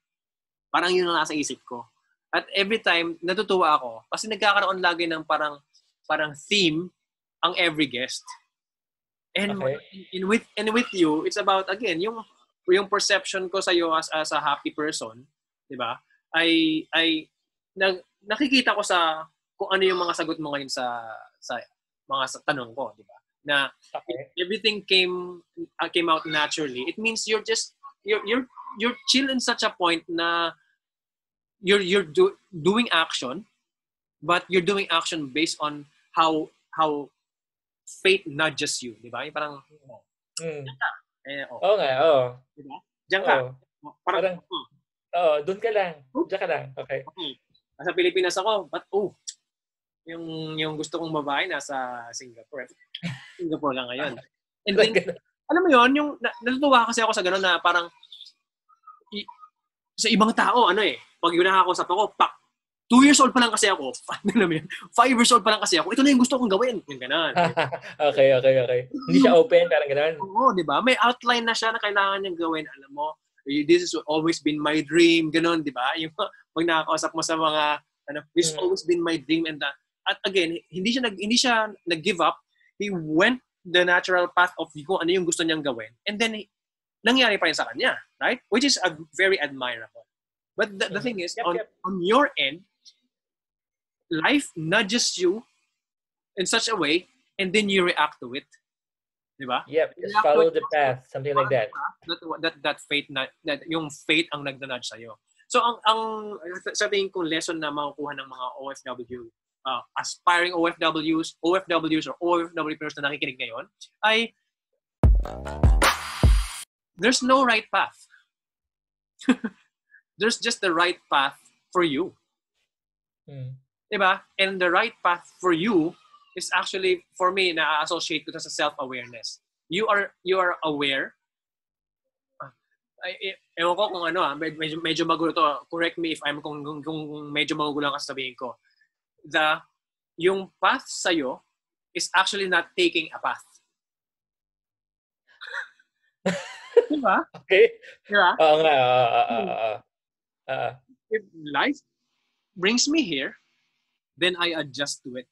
Parang yun ang nasa isip ko. At every time, natutuwa ako kasi nagkakaroon lagi ng parang parang theme ang every guest. And okay. in, with and with you, it's about again yung yung perception ko sa iyo as, as a happy person, 'di ba? Ay ay nag, nakikita ko sa kung ano yung mga sagot mo ngayon sa sa mga sa tanong ko, 'di ba? Na okay. everything came uh, came out naturally. It means you're just you're you're you're chill in such a point na you're you're do, doing action, but you're doing action based on how how fate nudges you, di ba? Parang, oh, mm. ka. Eh, oh. Oo nga, oo. Di ba? Diyan ka. Oh. Parang, parang oh. oh, doon ka lang. Diyan ka lang. Okay. okay. Nasa Pilipinas ako, but oh, yung yung gusto kong babae nasa Singapore. [laughs] Singapore lang ngayon. And then, alam mo yon yung natutuwa kasi ako sa gano'n na parang i, sa ibang tao, ano eh, pag yun nakakausap ako, pak, two years old pa lang kasi ako, [laughs] alam mo yun, five years old pa lang kasi ako, ito na yung gusto kong gawin. Yung ganun. [laughs] okay, okay, okay. Hindi siya open, parang ganun. Oo, di ba? May outline na siya na kailangan niyang gawin. Alam mo, this has always been my dream, ganun, di ba? Yung pag nakakausap mo sa mga, ano, this mm. always been my dream and that. At again, hindi siya nag hindi siya nag-give up. He went the natural path of kung ano yung gusto niyang gawin. And then, nangyari pa rin sa kanya, right? Which is a very admirable. But the, the thing is, yep, on, yep. on your end, life nudges you in such a way, and then you react to it. Diba? Yep, just follow the path, something like that. That, that, that fate, na, that, yung fate ang nagna-nudge sa'yo. So, ang, ang sa tingin kong lesson na makukuha ng mga OFW, uh, aspiring OFWs, OFWs or OFW na nakikinig ngayon, ay there's no right path. [laughs] there's just the right path for you. Mm. Diba? And the right path for you is actually, for me, na-associate ko sa self-awareness. You are, you are aware. Ay, ewan ko kung ano ah, medyo, medyo magulo to. Correct me if I'm, kung, kung, kung medyo magulo ang sabihin ko. The, yung path sa'yo is actually not taking a path. [laughs] diba? Okay. Diba? Oo nga. Uh, uh, if life brings me here, then I adjust to it.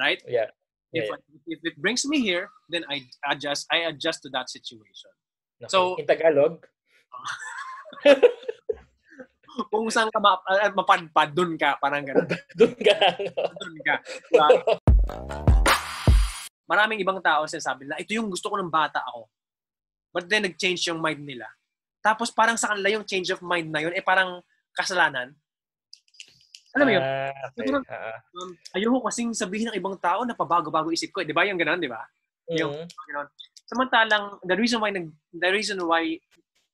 Right? Yeah. If, yeah. I, if it brings me here, then I adjust. I adjust to that situation. Okay. So in Tagalog. [laughs] kung saan ka ma- uh, mapadpad, dun ka, parang gano'n. [laughs] dun ka. dun ka. maraming ibang tao sinasabi nila, ito yung gusto ko ng bata ako. But then, nag-change yung mind nila. Tapos parang sa kanila yung change of mind na yun, eh parang kasalanan. Alam mo yun? Ah, okay. Siguro- Ah, Um, ayoko kasing sabihin ng ibang tao na pabago-bago isip ko. eh. Di ba yung gano'n, di ba? Yung- mm, Ganon. Samantalang, the reason why, nag, the reason why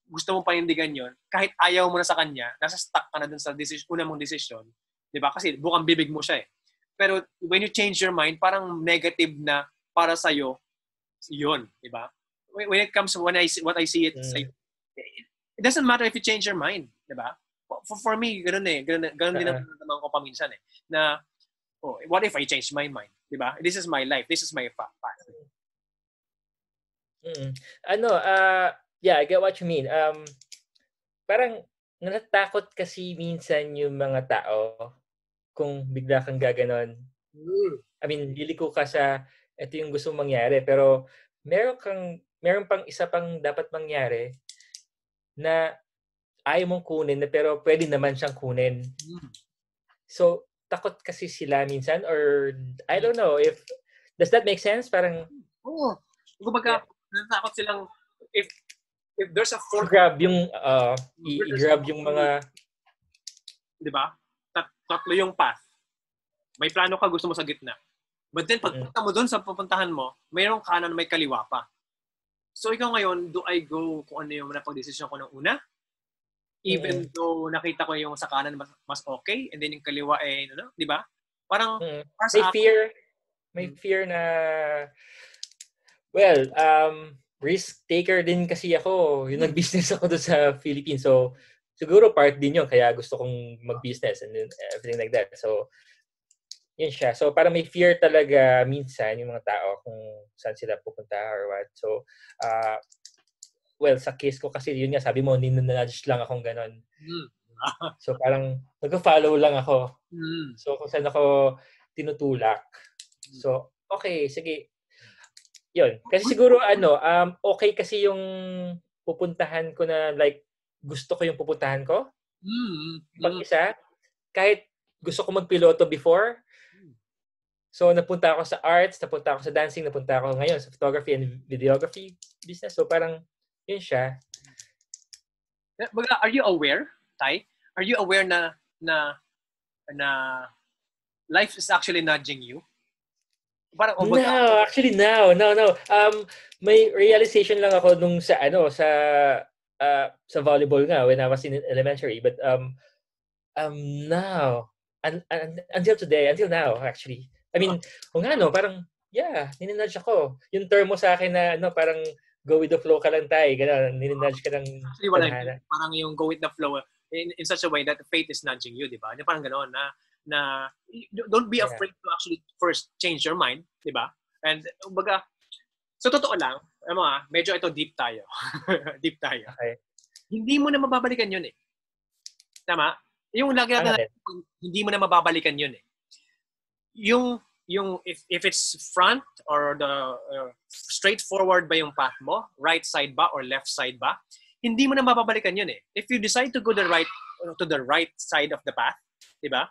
gusto mong panindigan yon kahit ayaw mo na sa kanya, nasa stuck ka na dun sa decision, una mong decision, di ba? Kasi bukang bibig mo siya eh. Pero when you change your mind, parang negative na para sa'yo, yun, di ba? When it comes to when I, see- what I see it, Mm. say, it doesn't matter if you change your mind, di ba? For, for me, ganun eh. Ganun, ganun din ang Uh-huh. naman ko paminsan eh. Na, oh, what if I change my mind? Di ba? This is my life. This is my path. mm. Ano, ah, yeah, I get what you mean. Um, parang natatakot kasi minsan yung mga tao kung bigla kang gaganon. I mean, liliko ka sa ito yung gusto mangyari. Pero meron kang, meron pang isa pang dapat mangyari na ayaw mong kunin na pero pwede naman siyang kunin. Mm. So, takot kasi sila minsan or I don't know if does that make sense? Parang Oo. Kumbaga, natatakot silang if if there's a fork, grab yung uh, i- i-grab yung mga di ba? Tat, tatlo yung path. May plano ka, gusto mo sa gitna. But then, pagpunta mo doon sa pupuntahan mo, mayroong kanan, may kaliwa pa. So, ikaw ngayon, do I go kung ano yung napag-desisyon ko ng una? Even though nakita ko yung sa kanan mas, mas okay, and then yung kaliwa eh, ano, di ba? Parang, mm, para may sa akin, fear may fear na well um risk taker din kasi ako. Yung nag-business ako doon sa Philippines. So siguro part din yun. Kaya gusto kong mag-business and everything like that. So yun siya. So para may fear talaga minsan yung mga tao kung saan sila pupunta or what. So uh, well sa case ko kasi yun nga sabi mo ninanudge lang akong ganon mm, [laughs] so parang nag-follow lang ako. Mm, So, kung saan ako tinutulak. So, okay, sige. Yun. Kasi siguro, ano, um, okay kasi yung pupuntahan ko na, like, gusto ko yung pupuntahan ko. mm, Pag isa, kahit gusto ko magpiloto before. So, napunta ako sa arts, napunta ako sa dancing, napunta ako ngayon sa photography and videography business. So, parang, yun siya. Eh, Baga, are you aware, Tay? Are you aware na na na life is actually nudging you? Parang, oh, No, actually no, no, no. Um may realization lang ako nung sa ano sa uh, sa volleyball nga when I was in elementary but um um now un, un, until today, until now actually. I mean, kung ano, parang yeah, nininudge ako. Yung term mo sa akin na ano, parang go with the flow ka lang tayo, ganun, nininudge ka ng actually, wala parang yung go with the flow in, in such a way that fate is nudging you, di ba? Yung Parang gano'n na, na don't be Yeah. afraid to actually first change your mind, di ba? And, baga, sa totoo lang, ano ah, medyo ito deep tayo. [laughs] deep tayo. Okay. Hindi mo na mababalikan yun eh. Tama? Yung lagi Ano natin, din? hindi mo na mababalikan yun eh. Yung, yung, if, if it's front or the uh, straightforward ba yung path mo, right side ba or left side ba, hindi mo na mababalikan yun eh. If you decide to go the right, to the right side of the path, di ba?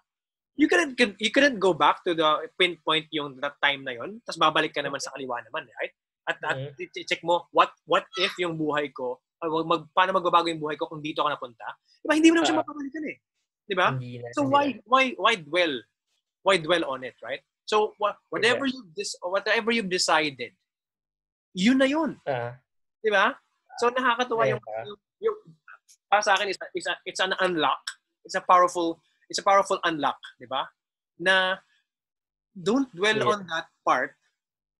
You couldn't, you couldn't go back to the pinpoint yung that time na yun, tapos babalik ka naman sa kaliwa naman, right? At, at Mhm. i- check mo, what what if yung buhay ko, uh, mag, paano magbabago yung buhay ko kung dito ka napunta? Di ba? Hindi mo naman siya Ah. mapapalitan eh. Di ba? Hindi na, So why na. why why dwell why dwell on it, right? So what whatever you this whatever you've decided, yun na yun, Ah, 'di ba? So nakakatuwa yung, yung, yung para sa akin is it's, a, it's an unlock. It's a powerful it's a powerful unlock, 'di ba? Na don't dwell Yeah. on that part.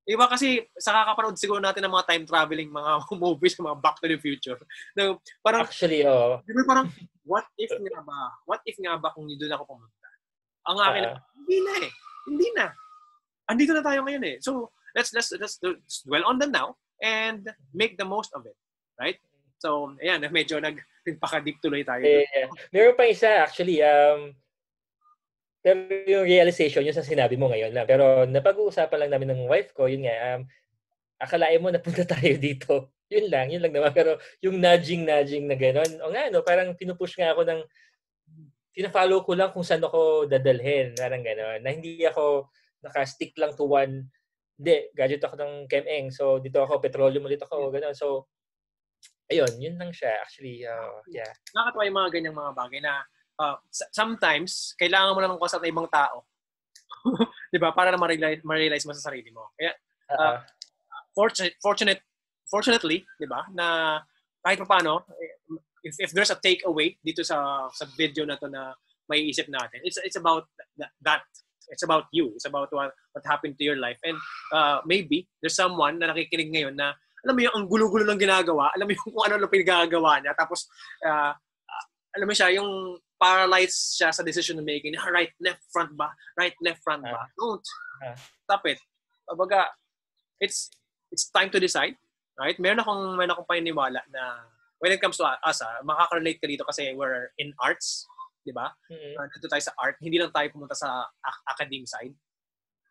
Iba kasi sa kakapanood siguro natin ng mga time traveling mga [laughs] movies, mga Back to the Future. Na parang actually, oh. Di ba parang, what if nga ba? What if nga ba kung doon ako pumunta? Ang akin, Ah. hindi na eh. Hindi na. Andito na tayo ngayon eh. So, let's, let's, let's, let's dwell on them now and make the most of it. Right? So, ayan, medyo nag, nagpaka-deep tuloy tayo. Eh, meron pa isa actually um pero yung realization yun sa sinabi mo ngayon lang pero napag-uusapan lang namin ng wife ko yun nga um akalain mo napunta [laughs] tayo dito yun lang yun lang naman pero yung nudging nudging na gano'n o nga no parang pinupush nga ako ng pina-follow ko lang kung saan ako dadalhin parang gano'n na hindi ako naka-stick lang to one hindi, graduate ako ng ChemEng. So, dito ako, petroleum ulit ako, gano'n. So, ayun, yun lang siya. Actually, uh, yeah. Nakakatawa yung mga ganyang mga bagay na uh, sometimes, kailangan mo lang ng consult na ibang tao. [laughs] di ba? Para na ma-realize, ma-realize mo sa sarili mo. Kaya, uh, fortunate, fortunate, fortunately, di ba, na kahit pa paano, if, if there's a takeaway dito sa sa video na to na may isip natin, it's it's about that. It's about you. It's about what, what happened to your life. And uh, maybe there's someone na nakikinig ngayon na alam mo yung ang gulo-gulo ng ginagawa, alam mo yung kung ano lang pinagagawa niya, tapos uh, uh, alam mo siya, yung paralyzed siya sa decision making. Right, left, front ba? Right, left, front ba? Don't. Stop it. Baga, it's it's time to decide. Right? Meron akong, meron akong paniniwala na when it comes to us, ah, makaka-relate ka dito kasi we're in arts, di ba? Mm-hmm. Uh, dito tayo sa art. Hindi lang tayo pumunta sa academic side.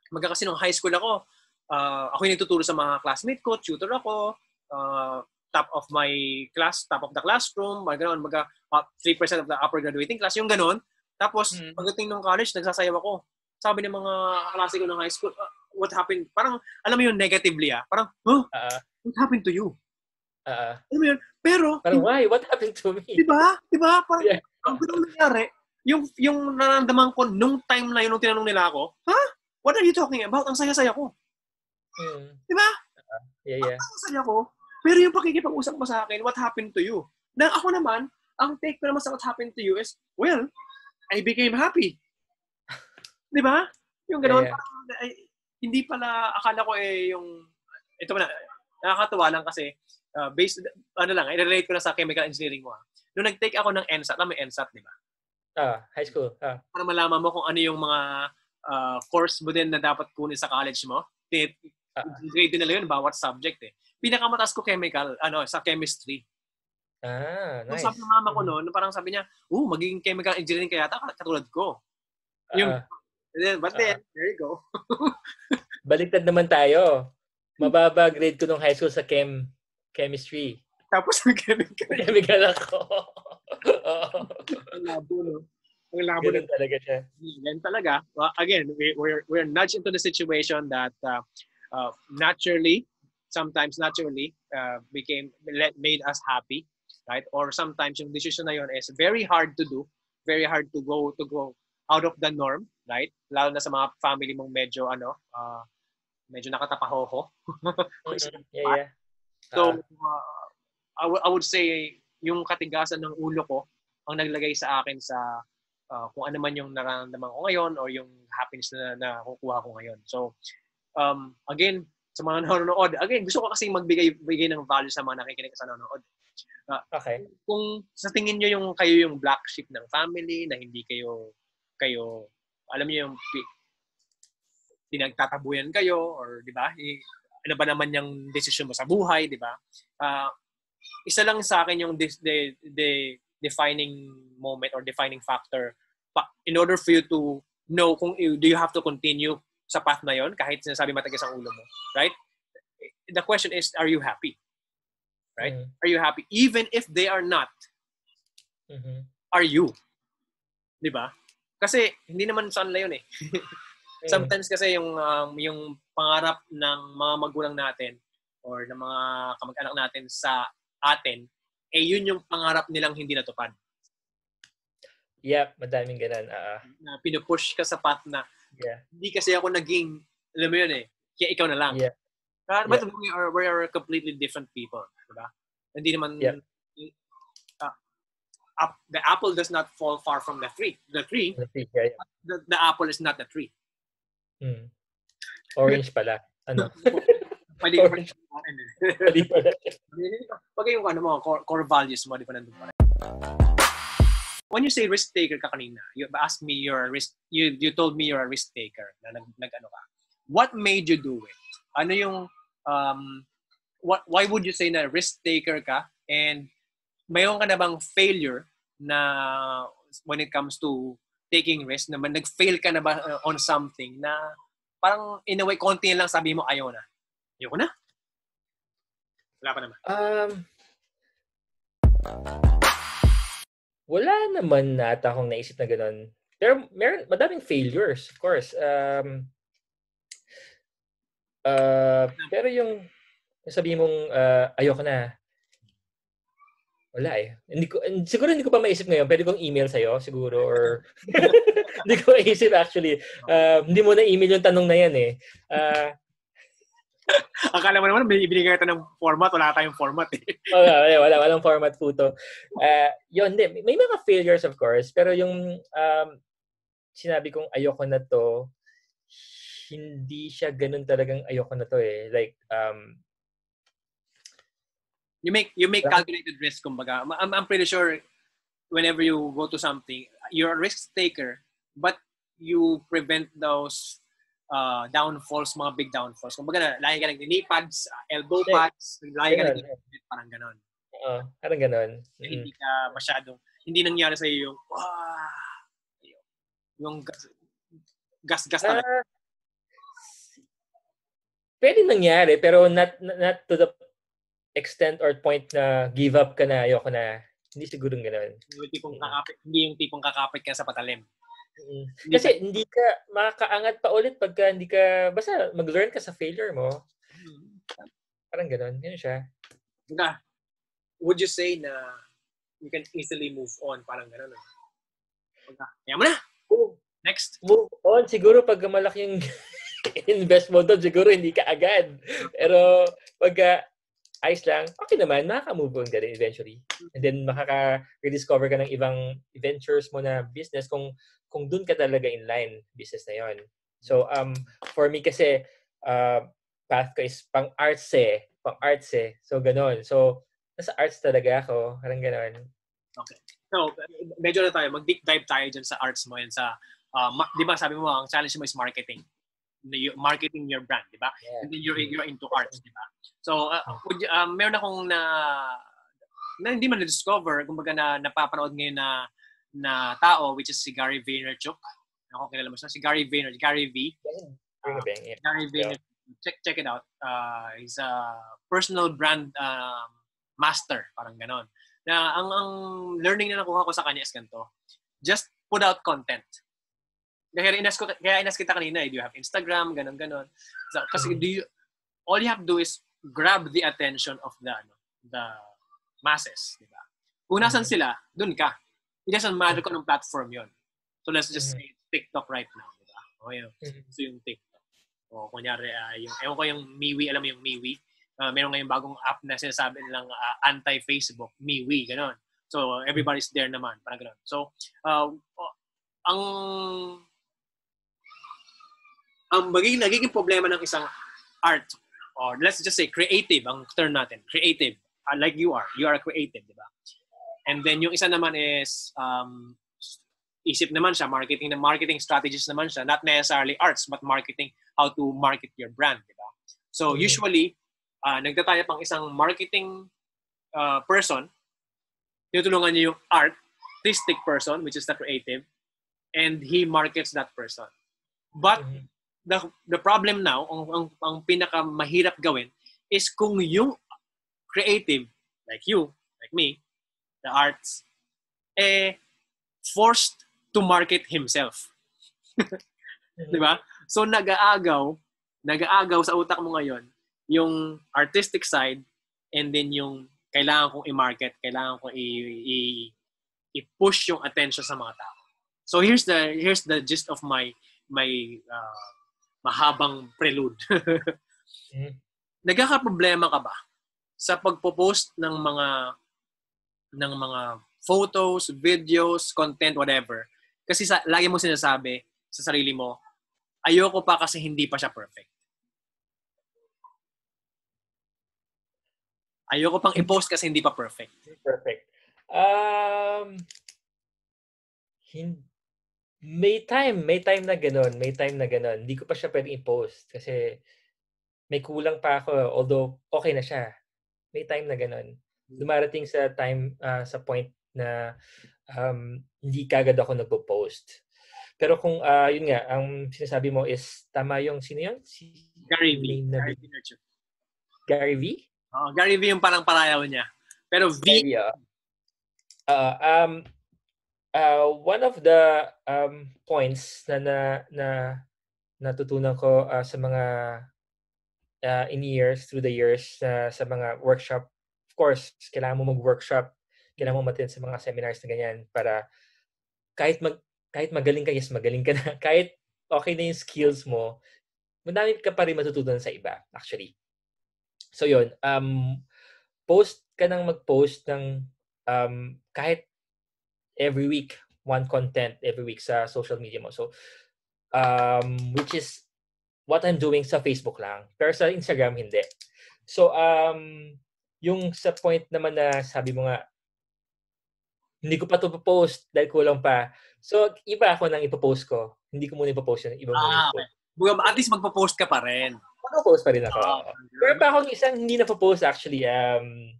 Magka kasi nung high school ako, uh, ako yung nagtuturo sa mga classmate ko, tutor ako, uh, top of my class, top of the classroom, mga ganun, mga uh, 3% of the upper graduating class, yung ganun. Tapos, mm-hmm. pagdating ng college, nagsasayaw ako. Sabi ng mga klase ko ng high school, uh, what happened? Parang, alam mo yun, negatively ah. Parang, huh? Uh, what happened to you? Uh, alam mo yun? Pero, parang, why? What happened to me? [laughs] Di ba? Di ba? Parang, yeah. ang ganun nangyari, yung, yung nararamdaman ko nung time na yun, nung tinanong nila ako, ha? Huh? What are you talking about? Ang saya-saya ko. Mm. Di ba? Uh, yeah, yeah. Ang saya ko. Pero yung pakikipag-usap mo sa akin, what happened to you? Na ako naman, ang take ko naman sa what happened to you is, well, I became happy. [laughs] Di ba? Yung ganoon, yeah, yeah. ay, hindi pala, akala ko eh yung, ito na, nakakatuwa lang kasi, uh, based, ano lang, i-relate ko na sa chemical engineering mo. Ha. Nung nag-take ako ng NSAT, alam mo NSAT, di ba? Ah, high school. Ah. Para malaman mo kung ano yung mga uh, course mo din na dapat kunin sa college mo. Ah. Grade nila yun, bawat subject eh. Pinakamataas ko chemical, ano, sa chemistry. Ah, nice. Nung sabi ng mama ko noon, parang sabi niya, oh, magiging chemical engineering kaya yata katulad ko. Yung, uh, then, but then, uh, there you go. [laughs] baliktad naman tayo. Mababa grade ko nung high school sa chem chemistry. Tapos ng [laughs] chemical. chemical ako. [laughs] Ang labo, no? Ang labo Ganun talaga siya. Yan talaga. Well, again, we, we're, we're nudged into the situation that uh, uh, naturally, sometimes naturally, uh, became, made us happy, right? Or sometimes yung decision na yun is very hard to do, very hard to go, to go out of the norm, right? Lalo na sa mga family mong medyo, ano, uh, medyo nakatapahoho. mm-hmm. [laughs] yeah, yeah. So, uh, I, w- I would say, yung katigasan ng ulo ko, ang naglagay sa akin sa uh, kung ano man yung nararamdaman ko ngayon or yung happiness na nakukuha ko ngayon. So, um, again, sa mga nanonood, again, gusto ko kasi magbigay bigay ng value sa mga nakikinig sa nanonood. Uh, okay. Kung sa tingin nyo yung kayo yung black sheep ng family, na hindi kayo, kayo, alam niyo yung pinagtatabuyan kayo or 'di ba? ano ba naman yung decision mo sa buhay, 'di ba? Uh, isa lang sa akin yung the, the, the defining moment or defining factor pa, in order for you to know kung do you have to continue sa path na yon kahit sinasabi matagas ang ulo mo, right? The question is, are you happy? Right? Mm-hmm. Are you happy? Even if they are not, mm-hmm. are you? Di ba? Kasi hindi naman saan na yun eh. [laughs] Sometimes kasi yung um, yung pangarap ng mga magulang natin or ng mga kamag-anak natin sa atin, eh yun yung pangarap nilang hindi natupad. Yep, madaming ganun. Uh, na pinupush ka sa path na yeah. hindi kasi ako naging, alam mo yun eh, kaya ikaw na lang. Yeah. But yeah. we, are, we are completely different people. Diba? Hindi naman, yeah. uh, up, the apple does not fall far from the tree. The tree, the, tree yeah, yeah. The, the apple is not the tree. Hmm. Orange pala. Ano? [laughs] Pwede ko rin Pwede pala. [laughs] Pag yung ano mo, core, core values mo, di pa nandun pa rin. When you say risk taker ka kanina, you asked me you're a risk, you, you told me you're a risk taker na nag, nag ano ka. What made you do it? Ano yung, um, what, why would you say na risk taker ka? And mayroon ka na bang failure na when it comes to taking risk naman, nag-fail ka na ba uh, on something na parang in a way, konti lang sabi mo, ayaw na. Ayoko na. Wala pa naman. Um, wala naman nata akong naisip na ganun. Pero meron, madaming failures, of course. Um, Uh, pero yung sabi mong uh, ayoko na, wala eh. Hindi ko, siguro hindi ko pa maisip ngayon. Pwede kong email sa'yo, siguro. Or [laughs] [laughs] hindi ko maisip actually. Uh, hindi mo na email yung tanong na yan eh. Uh, Akala mo naman, binigay ka ng format, wala tayong format eh. [laughs] wala, wala, wala, walang format po to. Uh, yun, hindi. May mga failures of course, pero yung um, sinabi kong ayoko na to, hindi siya ganun talagang ayoko na to eh. Like, um, you make you make calculated risk kumbaga. I'm, I'm pretty sure whenever you go to something, you're a risk taker, but you prevent those uh, downfalls, mga big downfalls. Kumbaga na, lagi ka knee pads, uh, elbow pads, lagi ka nag parang ganon. Oo, uh, parang ganon. Mm-hmm. Hindi ka masyadong, hindi nangyari sa iyo yung, wow, yung gas, gas, gas talaga. Uh, pwede nangyari, pero not, not to the extent or point na give up ka na, ayoko na. Hindi siguro ganoon. Yung tipong kakapit, hindi yung tipong kakapit ka sa patalim. Mm. Kasi hindi, ka makakaangat pa ulit pagka hindi ka, basta mag-learn ka sa failure mo. Hmm. Parang ganoon. Ganun siya. Na, would you say na you can easily move on? Parang gano'n. Pagka, kaya mo na! Oh. Next. Move on. Siguro pag malaking [laughs] invest mo doon, siguro hindi ka agad. Pero pagka ayos lang, okay naman, makaka-move on ka rin eventually. And then makaka-rediscover ka ng ibang ventures mo na business kung kung dun ka talaga in line business na yon. So um for me kasi uh, path ko is pang arts eh, pang arts eh. So ganon. So nasa arts talaga ako, parang ganon. Okay. So medyo na tayo, mag-deep dive tayo dyan sa arts mo yan sa uh, ma- 'di ba sabi mo ang challenge mo is marketing marketing your brand, di ba? Yeah. And then you're, you're into arts, di ba? So, uh, would you, um, meron akong na, na hindi man na-discover, kumbaga na napapanood ngayon na na tao, which is si Gary Vaynerchuk. Ako kilala mo siya. Si Gary Vaynerchuk, Gary V. Uh, yeah. Gary Vaynerchuk. Check, check it out. Uh, he's a personal brand um, master, parang ganon. Na ang, ang learning na nakuha ko sa kanya is ganito. Just put out content kaya inas ko kaya inas kita kanina, eh, do you have Instagram, ganun ganon. So, kasi mm-hmm. do you all you have to do is grab the attention of the ano, the masses, di ba? Kung nasan mm-hmm. sila, dun ka. It doesn't matter kung anong platform 'yon. So let's just mm-hmm. say TikTok right now, di ba? O yun. So yung TikTok. O kunyari, uh, yung, ewan ko yung MiWi, alam mo yung MiWi? Uh, meron ngayong bagong app na sinasabi nilang uh, anti-Facebook, MiWi, gano'n. So, everybody's there naman, parang gano'n. So, uh, ang ang magiging nagiging problema ng isang art or let's just say creative ang term natin creative. Uh, like you are you are a creative di ba? And then yung isa naman is um, isip naman siya marketing na marketing strategies naman siya not necessarily arts but marketing how to market your brand di ba? So mm-hmm. usually uh, nagtataya pang isang marketing uh, person tinutulungan niya yung artistic person which is the creative and he markets that person. But mm-hmm the, the problem now, ang, ang, ang pinaka mahirap gawin, is kung yung creative, like you, like me, the arts, eh, forced to market himself. [laughs] Di ba? So, nag-aagaw, nag-aagaw sa utak mo ngayon, yung artistic side, and then yung kailangan kong i-market, kailangan kong i- i- i-push yung attention sa mga tao. So here's the here's the gist of my my uh, mahabang prelude. mm. Nagkakaproblema ka ba sa pagpo-post ng mga ng mga photos, videos, content, whatever? Kasi sa, lagi mo sinasabi sa sarili mo, ayoko pa kasi hindi pa siya perfect. Ayoko pang i-post kasi hindi pa perfect. Perfect. Um, hindi may time, may time na gano'n, may time na gano'n. Hindi ko pa siya pwedeng i-post kasi may kulang pa ako although okay na siya. May time na gano'n. Hmm. Dumarating sa time uh, sa point na um, hindi kagad ako nagpo-post. Pero kung uh, yun nga, ang sinasabi mo is tama yung sino yun? Si Gary V. Na, Gary V. Gary V? Oh, Gary V yung parang parayaw niya. Pero V. Gary, uh, uh, um, uh, one of the um, points na, na, na natutunan ko uh, sa mga uh, in years, through the years, uh, sa mga workshop. Of course, kailangan mo mag-workshop, kailangan mo matin sa mga seminars na ganyan para kahit mag kahit magaling ka, yes, magaling ka na. [laughs] Kahit okay na yung skills mo, madami ka pa rin matutunan sa iba, actually. So, yun. Um, post ka nang mag-post ng um, kahit every week, one content every week sa social media mo. So, um, which is what I'm doing sa Facebook lang. Pero sa Instagram, hindi. So, um, yung sa point naman na sabi mo nga, hindi ko pa ito post dahil kulang pa. So, iba ako nang ipopost ko. Hindi ko muna ipopost yun. Iba muna Ah, okay. At least magpo-post ka pa rin. Magpo-post pa rin ako. Ah, Meron pa akong isang hindi na post actually. Um,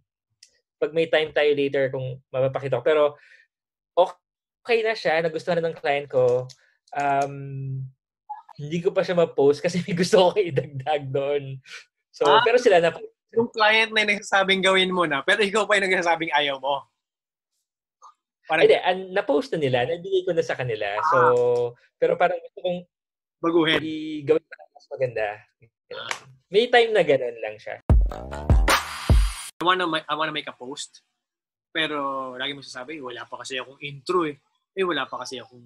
pag may time tayo later kung mapapakita ko. Pero okay na siya. Nagustuhan na ng client ko. Um, hindi ko pa siya ma-post kasi [laughs] may gusto ko idagdag doon. So, Ah. pero sila na Yung client na yung nagsasabing gawin mo na, pero ikaw pa yung nagsasabing ayaw mo. Parang Hindi, an, na-post na nila. Nabigay ko na sa kanila. So, pero parang gusto kong baguhin. i-gawin pa mas maganda. May time na ganun lang siya. I wanna, ma- I wanna make a post. Pero lagi mo sasabi, wala pa kasi akong intro eh. Eh, wala pa kasi akong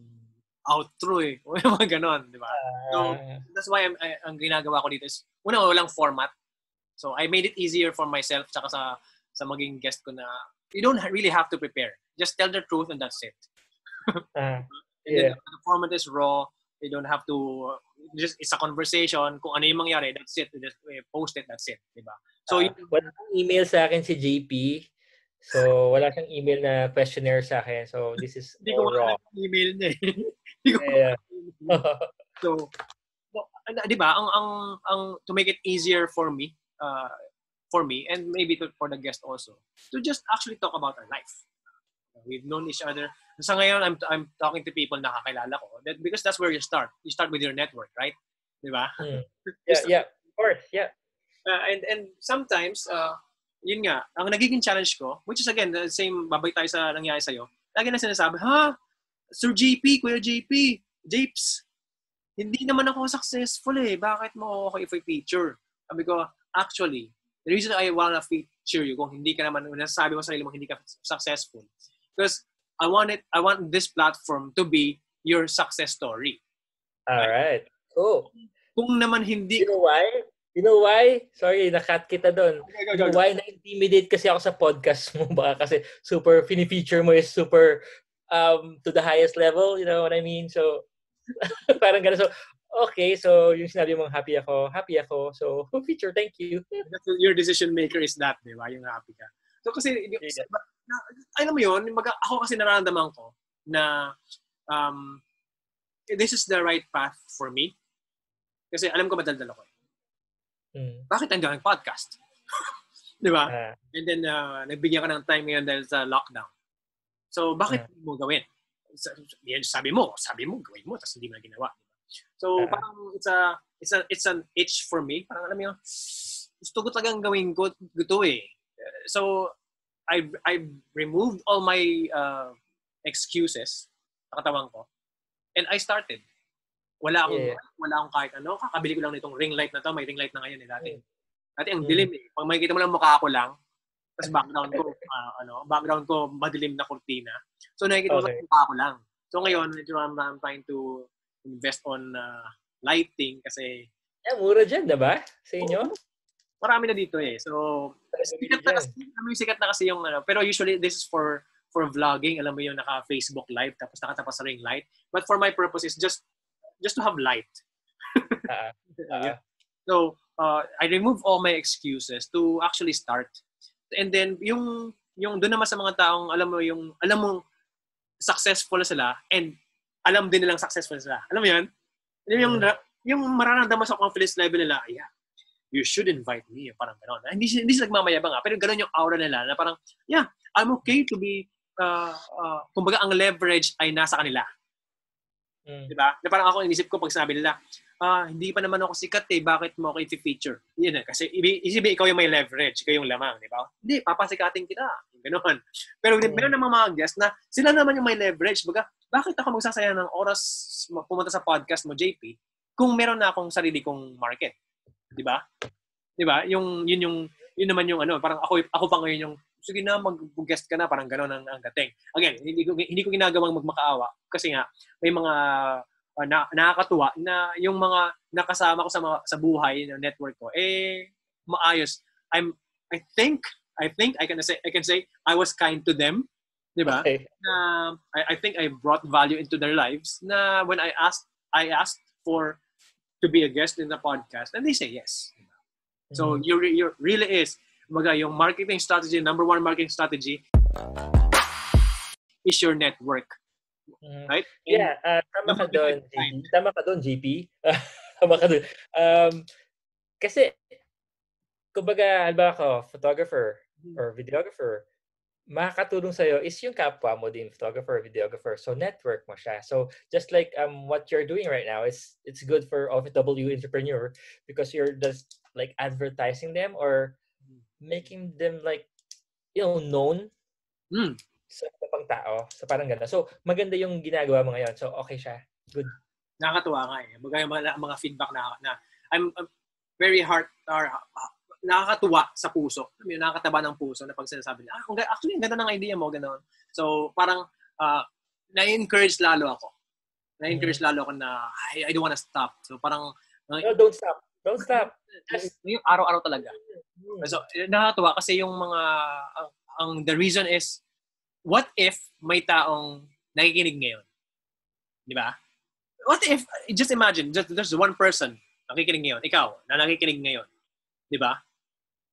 outro eh. [laughs] O yung mga ganon, di ba? So, Ah, that's why I'm, I, ang ginagawa ko dito is, una, walang format. So, I made it easier for myself tsaka sa, sa maging guest ko na you don't really have to prepare. Just tell the truth and that's it. [laughs] ah, And then Yeah. the format is raw. You don't have to, just, it's a conversation. Kung ano yung mangyari, that's it. You just eh, post it, that's it. Di ba? So, Ah, yun- wala siyang email sa akin si JP. So, wala siyang email na questionnaire sa akin. So, this is hindi ko all raw. email niya eh. [laughs] Hindi ko Yeah. So, ano, 'di ba? Ang ang ang to make it easier for me, uh, for me and maybe to, for the guest also, to just actually talk about our life. We've known each other. Sa ngayon, I'm I'm talking to people na kakilala ko. That, because that's where you start. You start with your network, right? 'Di ba? Hmm. [laughs] yeah, yeah. Of course, yeah. Uh, and and sometimes uh, yun nga, ang nagiging challenge ko, which is again, the same, babay tayo sa nangyari sa'yo, lagi na sinasabi, ha, Sir JP, Kuya JP, Japes, hindi naman ako successful eh. Bakit mo ako if I feature? Sabi ko, actually, the reason I wanna feature you, kung hindi ka naman, nasasabi mo sa sarili mo hindi ka successful, because I want it, I want this platform to be your success story. All right. Cool. Kung naman hindi, You know why? You know why? Sorry, nakat kita doon. Go, go, You go, why na-intimidate kasi ako sa podcast mo? [laughs] Baka kasi super, fini-feature mo is super um, to the highest level. You know what I mean? So, [laughs] parang gano'n. So, okay. So, yung sinabi mong happy ako, happy ako. So, [laughs] feature, thank you. Your decision maker is that, di ba? Yung happy ka. So kasi, Yeah. na, alam mo yun, mag, ako kasi nararamdaman ko na um, this is the right path for me. Kasi alam ko madaldal ako. Hmm. Bakit ang gawing podcast? [laughs] di ba? Ah, And then, uh, nagbigyan ka ng time ngayon dahil sa lockdown. So, bakit Ah. mo gawin? Sabi mo, sabi mo, gawin mo, tapos hindi mo na ginawa. So, Ah. parang it's a, it's a, it's an itch for me. Parang alam mo yun, gusto ko talagang gawin ko, ito eh. So, I I removed all my uh, excuses sa katawan ko. And I started. Wala akong, Yeah. wala akong kahit ano. Kakabili ko lang nitong ring light na to. May ring light na ngayon eh dati. Mm. Dati ang Mm. dilim eh. Pag makikita mo lang mukha ko lang, tapos [laughs] background ko, ah, ano, background ko madilim na kurtina. So nakikita mo Okay. lang mukha ko lang. So ngayon, medyo I'm, I'm trying to invest on uh, lighting kasi eh, mura dyan, diba? Sa inyo? marami na dito eh. So, sikat na kasi, alam mo yung sikat na kasi yung ano, pero usually this is for for vlogging, alam mo yung naka Facebook live tapos nakatapas sa ring light. But for my purpose is just just to have light. [laughs] Ah, Yeah. So, uh, I remove all my excuses to actually start. And then yung yung doon naman sa mga taong alam mo yung alam mo successful sila and alam din nilang successful sila. Alam mo 'yan? Yung yung, yung mararamdaman sa confidence level nila, yeah, you should invite me. Parang gano'n. Hindi, hindi sila nagmamayabang ha, pero gano'n yung aura nila na parang, yeah, I'm okay to be, uh, uh, kumbaga ang leverage ay nasa kanila. Mm. Di ba? Na parang ako, inisip ko pag sabi nila, ah, hindi pa naman ako sikat eh, bakit mo ako i-feature? Yun eh, kasi isipin, ikaw yung may leverage, ikaw yung lamang, di ba? Hindi, papasikatin kita. Ganon. Pero Mm. meron namang mga guests na sila naman yung may leverage. Baga, bakit ako magsasaya ng oras pumunta sa podcast mo, JP, kung meron na akong sarili kong market? Di ba? 'Di ba? Yung yun yung yun naman yung ano, parang ako ako pa ngayon yung sige na mag-guest ka na parang gano'n ang, ang dating. Again, hindi ko hindi ko ginagawang magmakaawa kasi nga may mga uh, na, nakakatuwa na yung mga nakasama ko sa mga, sa buhay ng network ko eh maayos. I'm I think I think I can say I can say I was kind to them, 'di ba? Okay. Na I, I think I brought value into their lives na when I asked I asked for to be a guest in the podcast and they say yes. So Mhm. you you really is Kumbaga, yung marketing strategy, number one marketing strategy is your network, Mhm. right? And Yeah, uh, tama ka doon. JP. Tama ka doon, JP. tama ka doon. Um, kasi, kumbaga, alba ako, photographer Hmm. or videographer, makakatulong sa'yo is yung kapwa mo din, photographer or videographer. So, network mo siya. So, just like um what you're doing right now, is it's good for OFW entrepreneur because you're just like advertising them or making them like, you know, known Mm. sa pang tao. So, parang gano'n. So, maganda yung ginagawa mo ngayon. So, okay siya. nakakatuwa nga eh. Yung mga, mga feedback na, na I'm, I'm very heart, or, uh, nakakatuwa sa puso. I mean, nakakataba ng puso na pag sinasabi nila, ah, actually, ang ganda ng idea mo, gano'n. So, parang, uh, na-encourage lalo ako. Na-encourage lalo ako na, I, I don't wanna stop. So, parang, No, don't stop. Don't stop. Just, yung araw-araw talaga. So, nakakatuwa kasi yung mga, ang, ang the reason is, what if may taong nakikinig ngayon? Di ba? What if, just imagine, just, there's one person nakikinig ngayon, ikaw, na nakikinig ngayon. Di ba?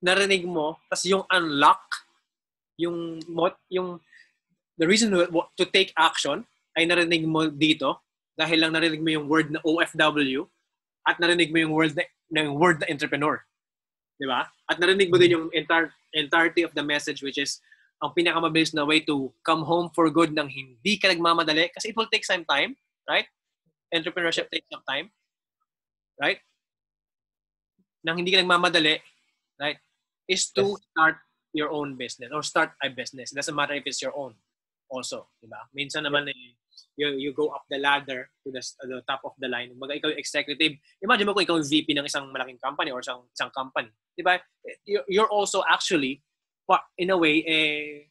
Narinig mo, tas yung unlock, yung, yung, the reason to take action ay narinig mo dito dahil lang narinig mo yung word na OFW at narinig mo yung word na, yung word na entrepreneur. Di ba? At narinig mo din yung entire, entirety of the message which is ang pinakamabilis na way to come home for good nang hindi ka nagmamadali kasi it will take some time, right? Entrepreneurship takes some time, right? Nang hindi ka nagmamadali, right? Is to Yes. start your own business or start a business. It doesn't matter if it's your own also, di ba? Minsan naman eh, you, you go up the ladder to the, to the top of the line. Mga ikaw yung executive. Imagine mo kung ikaw yung VP ng isang malaking company or isang, isang company. Di ba? You're, also actually, in a way, eh,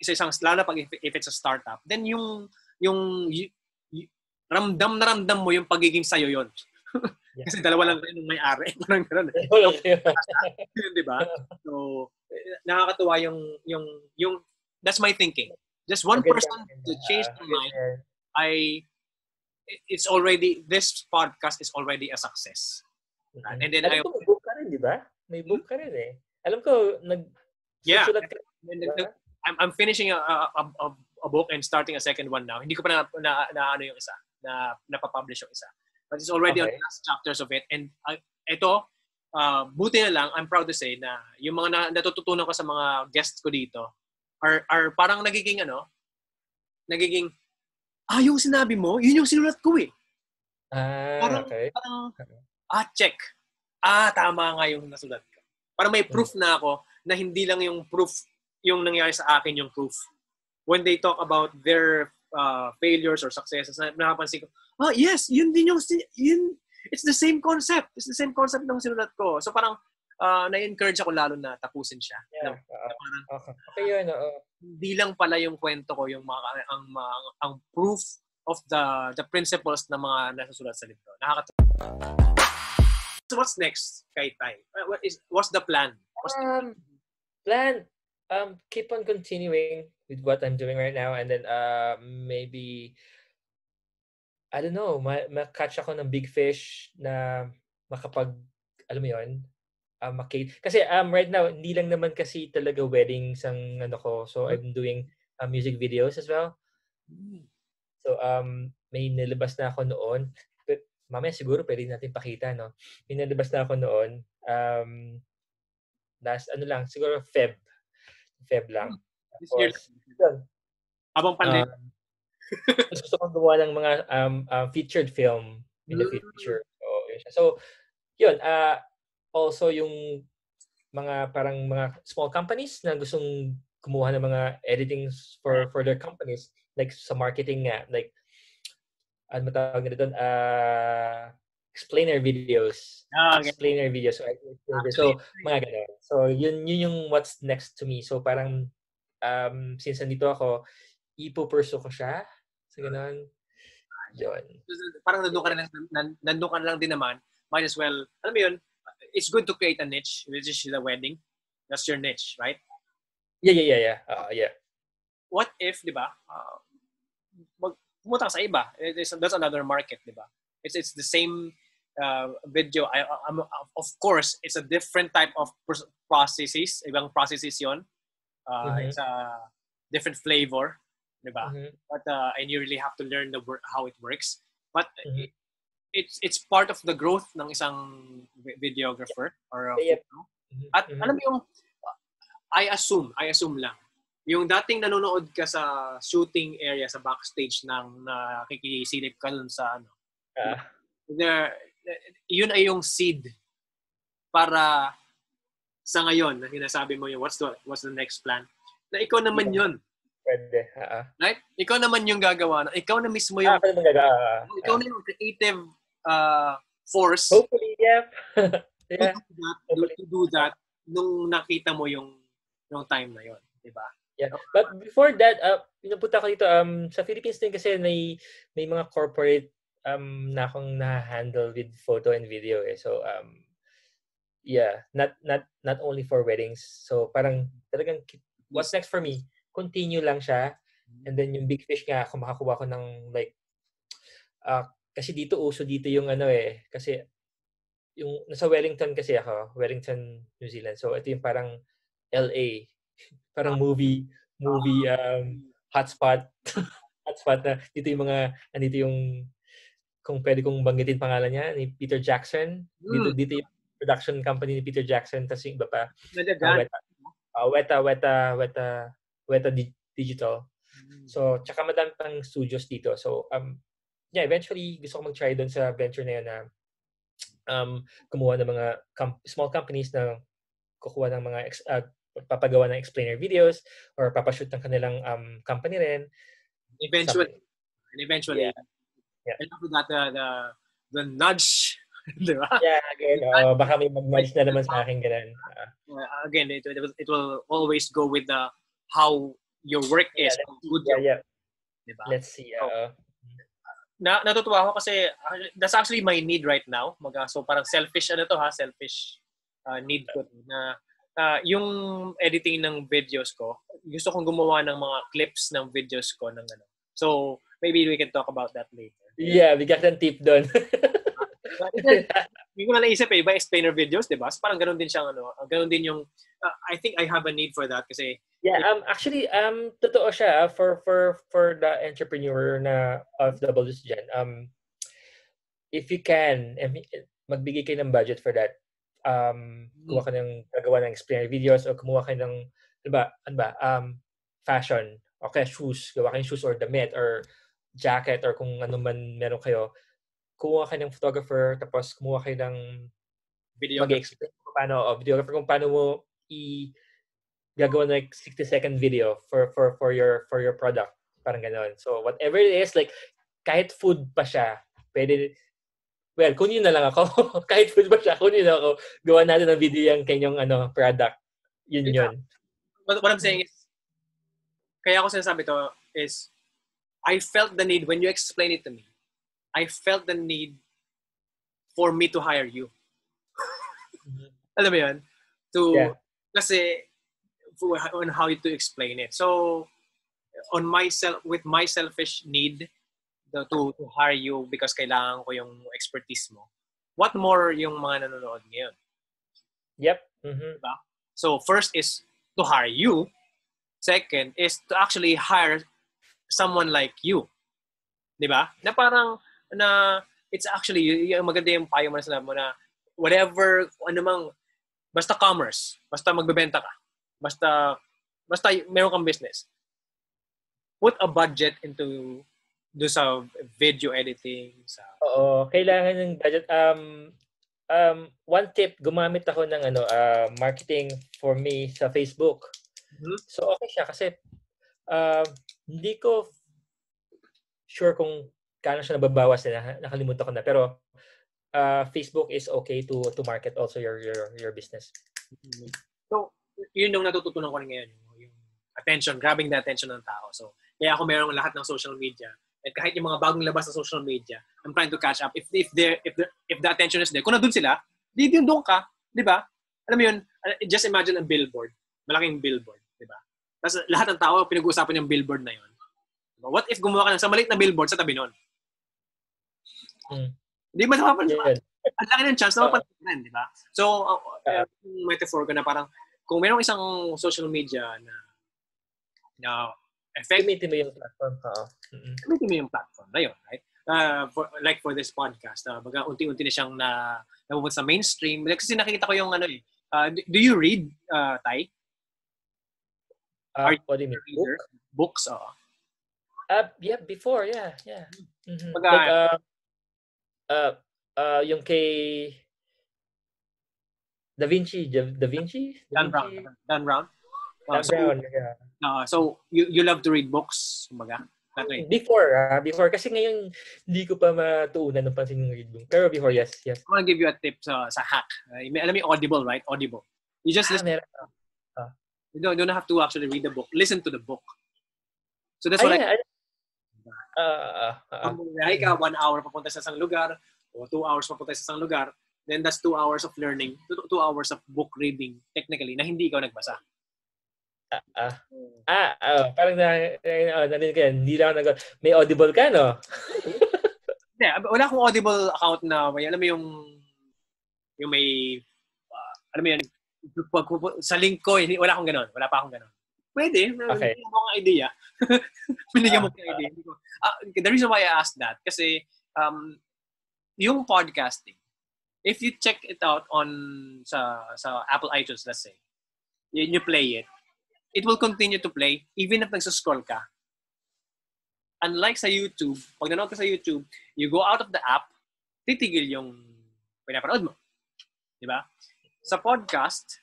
isa isang, lalo pag if, if it's a startup, then yung, yung, y- y- ramdam na ramdam mo yung pagiging sayo yon [laughs] Yeah. Kasi dalawa lang rin yung may-ari. [laughs] Parang gano'n. [laughs] Yun, di ba? So, eh, nakakatuwa yung, yung, yung, that's my thinking. Just one Maganda. person to change their mind. I, it's already, this podcast is already a success. Mhm. And then Alam I- ko, may book ka rin, di ba? May book ka rin eh. Alam ko, nag Yeah. ka? I'm, I'm finishing a, a, a, a- book and starting a second one now. Hindi ko pa na, na, na ano yung isa, na napapublish yung isa. But it's already on Okay. the last chapters of it. And uh, ito, uh, buti na lang, I'm proud to say na yung mga na, natututunan ko sa mga guests ko dito are, are parang nagiging ano, nagiging, ah, yung sinabi mo, yun yung sinulat ko eh. Ah, Parang- okay. Parang, ah, check. Ah, tama nga yung nasulat ko. Parang may proof na ako na hindi lang yung proof yung nangyari sa akin yung proof. When they talk about their uh, failures or successes, na napapansin ko, ah, yes, yun din yung, yun, it's the same concept. It's the same concept ng sinulat ko. So parang, uh, na-encourage ako lalo na tapusin siya. Yeah. Na- oo. na parang, Okay. Okay yun, oo. hindi lang pala yung kwento ko yung mga ang mga ang proof of the the principles na mga nasusulat sa libro. Nakakatuwa. So what's next kay? Uh, What is what's the plan? What's the Um, plan, um, keep on continuing with what I'm doing right now and then uh, maybe, I don't know, ma- ma-catch ako ng big fish na makapag, alam mo yun, uh, maki- kasi um, right now, hindi lang naman kasi talaga weddings ang ano ko. So, I'm doing uh, music videos as well. So, um, may nilabas na ako noon. But, mamaya siguro pwede natin pakita, no? May nilabas na ako noon. Um, last, ano lang, siguro Feb. Feb lang. this year? Yun. Habang pandemic. Um, [laughs] gusto kong gumawa ng mga um, uh, featured film in the future. So, yun. So, yun. Uh, also, yung mga parang mga small companies na gustong kumuha ng mga editings for for their companies like sa marketing nga like ano matawag nila doon uh, explainer videos. Ah, okay. Explainer videos. So, videos. so mga ganun. So, yun, yun yung what's next to me. So, parang, um, since nandito ako, ipo-pursue ko siya. So, ganun. Yun. Parang nandun ka, lang, nan- nandun ka lang din naman. Might as well, alam mo yun, it's good to create a niche, which is the wedding. That's your niche, right? Yeah, yeah, yeah, yeah. Uh, yeah. What if, di ba, uh, mag, pumunta sa iba. It is, that's another market, di ba? It's, it's the same uh, video. I, I'm, of course, it's a different type of processes. Ibang processes yon. Uh, Mhm. It's a different flavor, di ba? Mhm. But uh, and you really have to learn the how it works. But Mhm. It, it's it's part of the growth ng isang vi- videographer or a Yep. photo. Mhm. At Mhm. alam mo yung I assume, I assume lang. Yung dating nanonood ka sa shooting area sa backstage ng nakikisilip ka dun sa ano. Ah. There, yun ay yung seed para sa ngayon na sinasabi mo yung what's the what's the next plan na ikaw naman Yeah. yun Pwede. Ah, ah. right ikaw naman yung gagawa na ikaw na mismo Ah, yung pwede mong gaga. ah, ah. ikaw na yung creative uh, force Hopefully, [laughs] yeah. yeah. to, do that, to, to do that nung nakita mo yung yung time na yon di ba Yeah. But before that, uh, pinupunta ko dito, um, sa Philippines din kasi may, may mga corporate um, na akong na-handle with photo and video eh. So, um, yeah, not not not only for weddings. So, parang talagang what's next for me? Continue lang siya. And then yung big fish nga, kung makakuha ko ng like, ah kasi dito uso dito yung ano eh, kasi yung nasa Wellington kasi ako, Wellington, New Zealand. So, ito yung parang LA [laughs] parang movie movie um hotspot. [laughs] Hotspot na dito yung mga andito yung kung pwede kong banggitin pangalan niya ni Peter Jackson. Dito Mm. dito yung production company ni Peter Jackson tapos yung iba pa. Uh. Weta, uh, Weta Weta Weta Weta Di- Digital. So tsaka madami pang studios dito. So um yeah eventually gusto ko mag-try doon sa venture na yun na um kumuha ng mga com- small companies na kukuha ng mga ex- uh, papagawa ng explainer videos or papashoot ng kanilang um, company rin. eventually and eventually Yeah. Yeah. and after that the the, the nudge [laughs] di ba Yeah, again, uh, [laughs] baka may mag-nudge na naman sa akin ganun. Uh, again it, it, will, it will always go with the how your work is Yeah, good yeah, yeah. di ba Let's see. Uh, na natutuwa ako kasi uh, that's actually my need right now. Mag, so parang selfish ano to ha, selfish uh, need ko na uh, yung editing ng videos ko, gusto kong gumawa ng mga clips ng videos ko ng ano. So maybe we can talk about that later. yeah, bigyan ng tip doon. [laughs] Hindi ko na naisip eh, iba explainer videos, di ba? So parang ganun din siyang ano, uh, ganun din yung uh, I think I have a need for that kasi yeah, um actually um totoo siya ah, for for for the entrepreneur na OFWs diyan. Um if you can, magbigay kayo ng budget for that. Um, kumuha ka ng gagawa ng explainer videos o kumuha ka ng, ano ba, ano ba, um, fashion, okay, shoes, gawa kayong shoes or damit or jacket or kung ano man meron kayo. Kumuha kayo ng photographer, tapos kumuha kayo ng video mag-explain kung paano, o videographer kung paano mo i gagawa ng like 60 second video for for for your for your product parang ganoon so whatever it is like kahit food pa siya pwede well kunin na lang ako. [laughs] Kahit food pa siya kunin na ako. Gawa natin ng video yung kanyang ano product. Yun yun. what, what I'm saying is, kaya ako sinasabi to is, I felt the need, when you explain it to me, I felt the need for me to hire you. Alam mo yun? To, Yeah. kasi, on how to explain it. So, on myself, with my selfish need the, to, to hire you because kailangan ko yung expertise mo, what more yung mga nanonood ngayon? yep mhm So first is to hire you. Second is to actually hire someone like you. 'Di ba? Na parang na it's actually yung maganda yung payo mo na sinabi mo na whatever ano mang basta commerce, basta magbebenta ka. Basta basta meron kang business. Put a budget into do sa video editing sa oo kailangan ng budget um um one tip gumamit ako ng ano uh, marketing for me sa Facebook Mhm. So okay siya kasi um, hindi ko sure kung kano siya nababawas na nakalimutan ko na pero uh, Facebook is okay to to market also your your your business. So, yun yung natututunan ko rin ngayon, yung, yung attention, grabbing the attention ng tao. So, kaya ako meron lahat ng social media. At kahit yung mga bagong labas sa social media, I'm trying to catch up. If if there if the, if the attention is there, kung nandun sila, di din doon ka, di ba? Alam mo yun, just imagine a billboard, malaking billboard, di ba? Tapos lahat ng tao pinag-uusapan yung billboard na yun. What if gumawa ka ng sa maliit na billboard sa tabi nun? Hmm. Di ba? Yeah. Ang laki ng chance na mapansin, di ba? So, uh, uh, metaphor ko na parang, kung mayroong isang social media na na effect, Gamitin mo yung platform ka. Mm-mm. gamitin mo yung platform na yun, right? Uh, for, like for this podcast, uh, baga unti-unti na siyang na, napupunta sa mainstream. Like, kasi nakikita ko yung ano eh, uh, do, do you read, uh, Tay? Uh, Are what do you mean? Book? Books, oo. Uh, yeah, before, yeah, yeah. Mhm. Pagka- like, uh, uh, uh, yung kay Da Vinci, Da, da Vinci? Da Dan Brown. Dan Brown. Uh, Dan so, Brown, yeah. uh, so, you, you love to read books? That way. Before, ah, before. Kasi ngayon, hindi ko pa matuunan ng pansin yung read book. Pero before, yes, yes. I want to give you a tip sa, sa hack. Uh, may- alam mo Audible, right? Audible. You just Ah, listen. meron. You don't, you don't have to actually read the book. Listen to the book. So that's what I yeah, ah, ah. Kung biyahe ka, one hour papunta sa isang lugar, o two hours papunta sa isang lugar, then that's two hours of learning, two, two hours of book reading, technically, na hindi ikaw nagbasa. Ah, ah. Ah, ah, parang na, uh, narinig ko yan. Hindi lang nag... May audible ka, no? [laughs] Hindi, wala akong Audible account na may, alam mo yung, yung may, ah, alam mo yun, sa link ko, hindi, wala akong ganon. Wala pa akong ganon. Pwede. Okay. Binigyan mo idea. [laughs] Binigyan mo Ah, idea. Hindi ko- ah, the reason why I asked that, kasi um, yung podcasting, if you check it out on sa sa Apple iTunes, let's say, you, you play it, it will continue to play even if nagsuscroll ka. Unlike sa YouTube, pag nanood ka sa YouTube, you go out of the app, titigil yung pinapanood mo. Di ba? Sa podcast,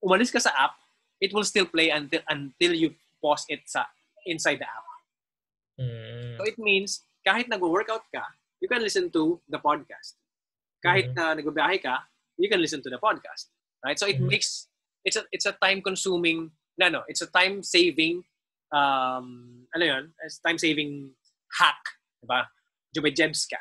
umalis ka sa app, it will still play until until you pause it sa inside the app. Mm. So it means, kahit nag-workout ka, you can listen to the podcast. Kahit Mhm. na nagbabiyahe ka, you can listen to the podcast. Right? So it Mhm. makes, it's a, it's a time-consuming, no, no, it's a time-saving, um, ano yun, it's time-saving hack. Diba? Jubejebs ka.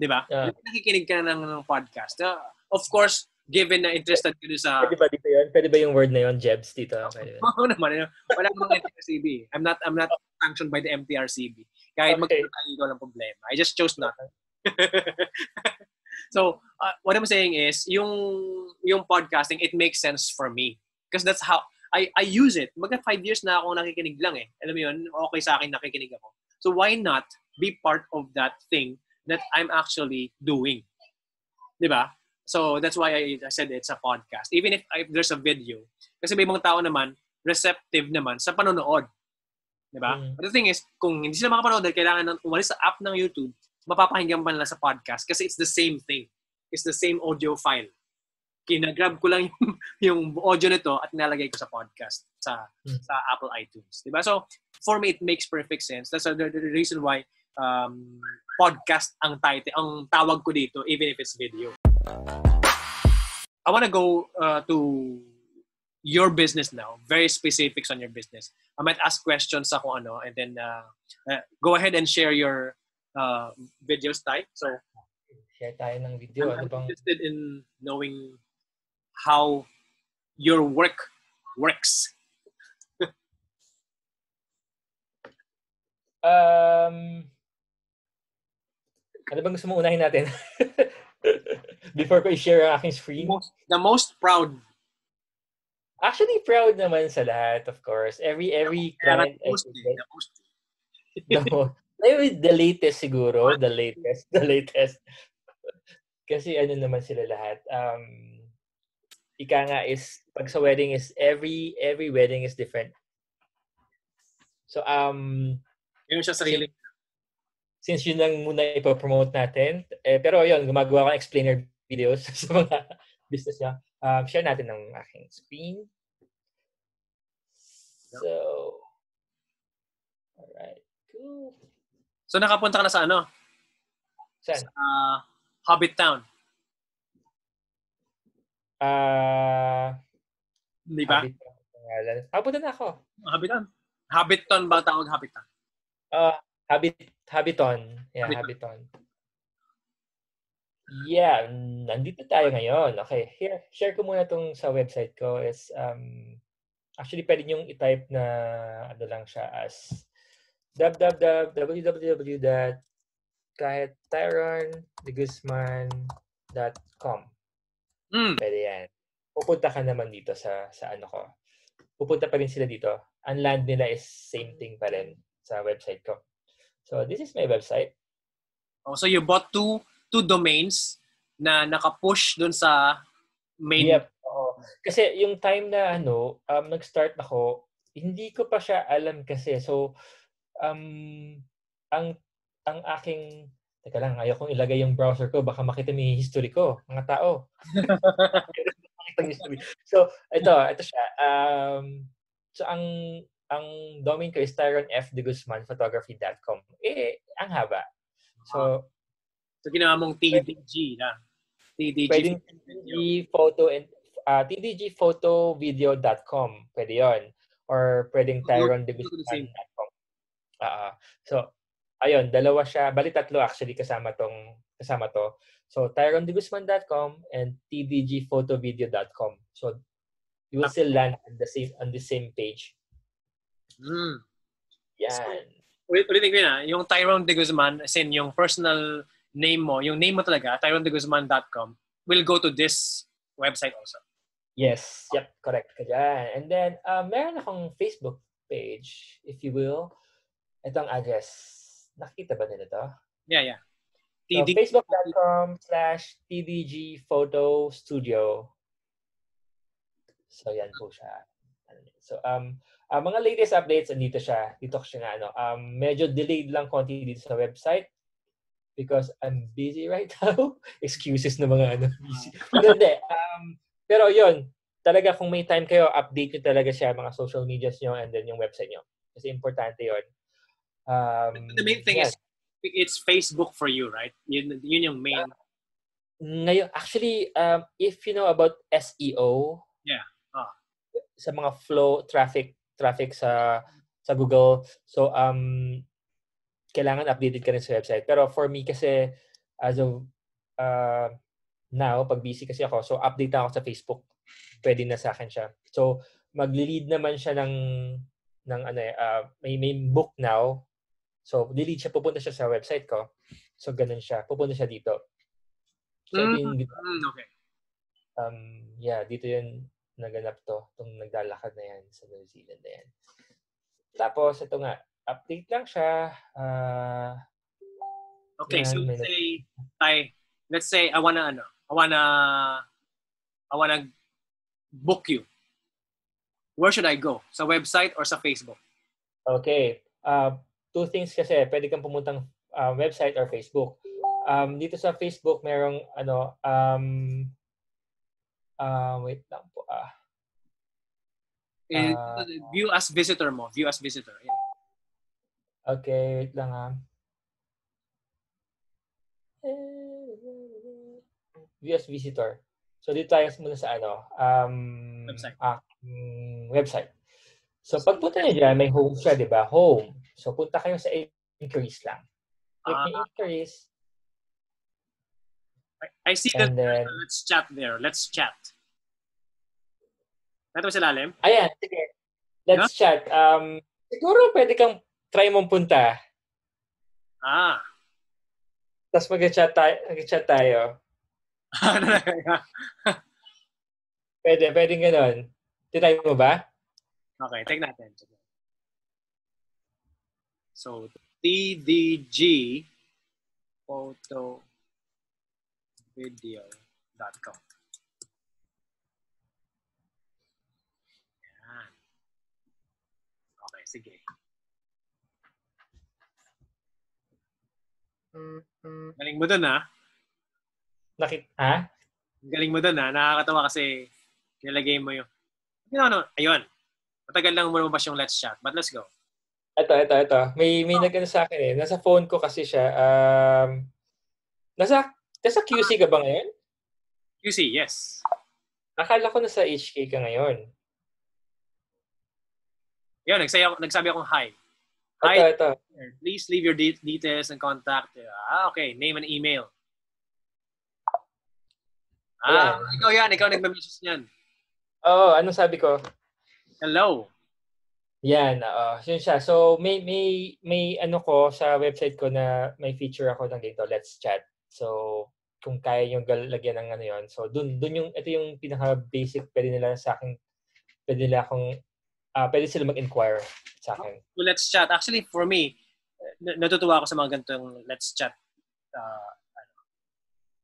Diba? Yeah. Nakikinig ka ng, ng podcast. Uh, of course, given na interested doon sa Pwede ba dito yun? Pwede ba yung word na yun, Jebs, dito? [laughs] Oo naman. Wala namang MTRCB. I'm not I'm not sanctioned by the MTRCB. Kahit Okay. magkita tayo walang problema. I just chose not. [laughs] so, uh, what I'm saying is, yung yung podcasting, it makes sense for me. Because that's how, I I use it. Magka five years na ako nakikinig lang eh. Alam mo yun, okay sa akin nakikinig ako. So why not be part of that thing that I'm actually doing? Di ba? So that's why I, I said it's a podcast. Even if, if there's a video. Kasi may mga tao naman, receptive naman sa panonood. Di ba? Mm. But the thing is, kung hindi sila makapanood, kailangan ng umalis sa app ng YouTube, mapapakinggan pa nila sa podcast kasi it's the same thing. It's the same audio file. Kinagrab ko lang [laughs] yung, yung audio nito at nalagay ko sa podcast sa Mm. sa Apple iTunes. Di ba? So, for me, it makes perfect sense. That's the, the reason why um, podcast ang title, ang tawag ko dito, even if it's video. I want to go uh, to your business now, very specifics on your business. I might ask questions sa kung ano, and then uh, uh, go ahead and share your uh, videos type. So, Share tayo ng video. I'm, Ano bang... interested in knowing how your work works. Um, ano bang gusto mong unahin natin? [laughs] [laughs] Before ko i-share ang aking screen. Most, the most proud, Actually, proud naman sa lahat, of course. Every every client the most, the most [laughs] No. Maybe the latest siguro. The latest. The latest. [laughs] Kasi ano naman sila lahat. Um, ika nga is, pag sa wedding is, every every wedding is different. So, um, yun siya sarili. Since yun lang muna ipopromote natin, eh, pero yun, gumagawa ko ng explainer videos [laughs] sa mga business niya. Um, share natin ng aking screen. So, alright. Cool. So nakapunta ka na sa ano? Saan? Uh, Hobbit Town. Ah, Di ba? Habit ang pangalan. Habot na ako. Hobbit Town. Hobbiton ba tawag Hobbit Town? Ah, Habit Habiton. Yeah, Habiton. Yeah, nandito tayo ngayon. Okay, here, share ko muna tong sa website ko is um actually pwede niyong i-type na ano lang siya as www kahit tyrondeguzman.com. Mm. Pwede yan. Pupunta ka naman dito sa sa ano ko. Pupunta pa rin sila dito. Ang land nila is same thing pa rin sa website ko. So this is my website. Oh, so you bought two two domains na naka-push dun sa main Yep. Oo. Kasi yung time na ano, um, nag-start ako, hindi ko pa siya alam kasi. So, um, ang ang aking Teka lang, ayaw kong ilagay yung browser ko. Baka makita mo yung history ko, mga tao. [laughs] So, ito, ito siya. Um, so, ang ang domain ko is tyronfdeguzmanphotography.com. Eh, ang haba. So, So ginawa mong TDG na. TDG. pwedeng TDG photo and uh, tdgphotovideo.com. Pwede yon Or pwedeng tyrondeguzman.com. Ah, so, ayun, dalawa siya. Bali tatlo actually kasama tong kasama to. So, tyrondeguzman.com and tdgphotovideo.com. So, you will still land on the same on the same page. Mm. Yan. Ulit, ulitin ko yun ah. Yung Tyrone de Guzman, as in yung personal name mo, yung name mo talaga, tyrondeguzman.com, will go to this website also. Yes. Yep. Correct ka dyan. And then, uh, meron akong Facebook page, if you will. Ito ang address. Nakikita ba nila to? Yeah, yeah. So, TD. facebook.com slash tdg photo studio. So, yan po siya. So, um, uh, mga latest updates, andito siya. Dito siya nga, ano. Um, medyo delayed lang konti dito sa website because I'm busy right [laughs] now. Excuses na mga ano, busy. Pero hindi. Um, pero yon talaga kung may time kayo, update nyo talaga siya, mga social medias nyo and then yung website nyo. Kasi importante yon Um, The main thing yan. is, it's Facebook for you, right? Yun, yun yung main. Ngayon, actually, um, if you know about SEO, Yeah. Ah. sa mga flow traffic traffic sa sa Google, so um kailangan updated ka rin sa website. Pero for me kasi as of uh, now, pag busy kasi ako, so update na ako sa Facebook. Pwede na sa akin siya. So magli-lead naman siya ng ng ano eh, uh, may may book now. So di-lead siya pupunta siya sa website ko. So ganun siya. Pupunta siya dito. So ito yung Mm, okay. um, yeah, dito yun naganap to, itong naglalakad na yan sa New Zealand na yan. Tapos, ito nga, update lang siya. ah Okay, so Yan, let's may- say, Tay, let's say I wanna, ano, I wanna, I wanna book you. Where should I go? Sa website or sa Facebook? okay. Uh, two things kasi, pwede kang pumuntang ah, website or Facebook. Um, dito sa Facebook, merong, ano, um, ah wait lang po, ah. Eh, Ah. view as visitor mo. View as visitor. Yan. Okay, wait lang ah. View as visitor. So dito tayo muna sa ano, um, Website. ah, mm, website. So pagpunta niyo dyan, may home siya, di ba? Home. So punta kayo sa inquiries lang. Click niyo inquiries, I, see that and then, let's chat there. Let's chat. Ito sa lalim? ayan, sige. Let's chat. Um, siguro pwede kang try mong punta. Ah. Tapos mag-chat tayo. Mag-chat tayo. Pwede, pwede ganun. Tinay mo ba? okay, take natin. So, TDG photo video.com. Yan. Okay, sige. Galing mo dun ha. Nakit ha? Galing mo dun ha. Nakakatawa kasi nilagay mo yung... You know, no, ayun. Matagal lang lumabas yung let's chat. But let's go. Ito, ito, ito. May, may nag sa akin eh. Nasa phone ko kasi siya. Um, Nasa, nasa QC ka ba ngayon? QC, yes. Akala ko nasa HK ka ngayon. Yun, nagsaya, ako- nagsabi akong hi. Ito, Hi, ito. please leave your de- details and contact. Ah, okay. Name and email. Ah, ikaw yan. Ikaw nagmamessage niyan. Oo, anong sabi ko? Hello. Yan, oo. Yun siya. So, may, may, may ano ko sa website ko na may feature ako ng dito, Let's Chat. So, kung kaya yung lagyan ng ano yon So, dun, dun yung, ito yung pinaka-basic pwede nila sa akin, pwede nila akong, ah pwede sila mag-inquire sa akin. So, let's chat. Actually, for me, natutuwa ako sa mga ganitong let's chat. Uh, ano.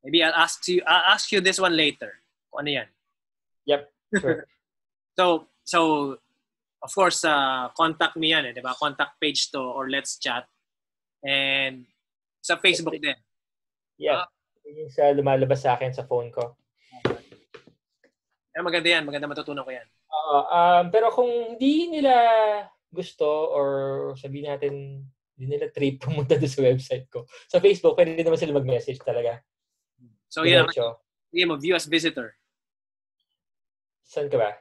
maybe I'll ask you I'll ask you this one later. Kung ano yan. Yep, sure. [laughs] So, so of course, uh, contact me yan eh, di ba? Contact page to or let's chat. And sa Facebook din. Yeah. Yun yung sa lumalabas sa akin sa phone ko. Eh, maganda yan. Maganda matutunan ko yan. Oo, um, pero kung hindi nila gusto or sabihin natin hindi nila trip pumunta doon sa website ko. Sa Facebook, pwede naman sila mag-message talaga. So, yan. Diretso. Lagyan mo, view as visitor. Saan ka ba?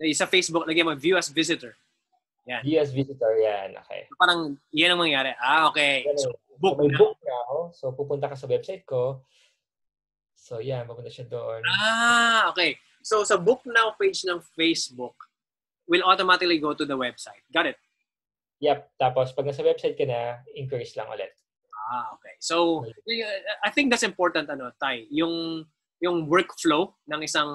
Eh, Sa Facebook, lagyan mo, view as visitor. US visitor, yan. Okay. So, parang, yan ang mangyayari. Ah, okay. Yan, So, book So, may na. book na ako. So, pupunta ka sa website ko. So, yan. Pupunta siya doon. Ah, okay. So sa book now page ng Facebook will automatically go to the website. Got it? Yep. Tapos, pag nasa website ka na, increase lang ulit. Ah, okay. So I think that's important ano, Tay, yung yung workflow ng isang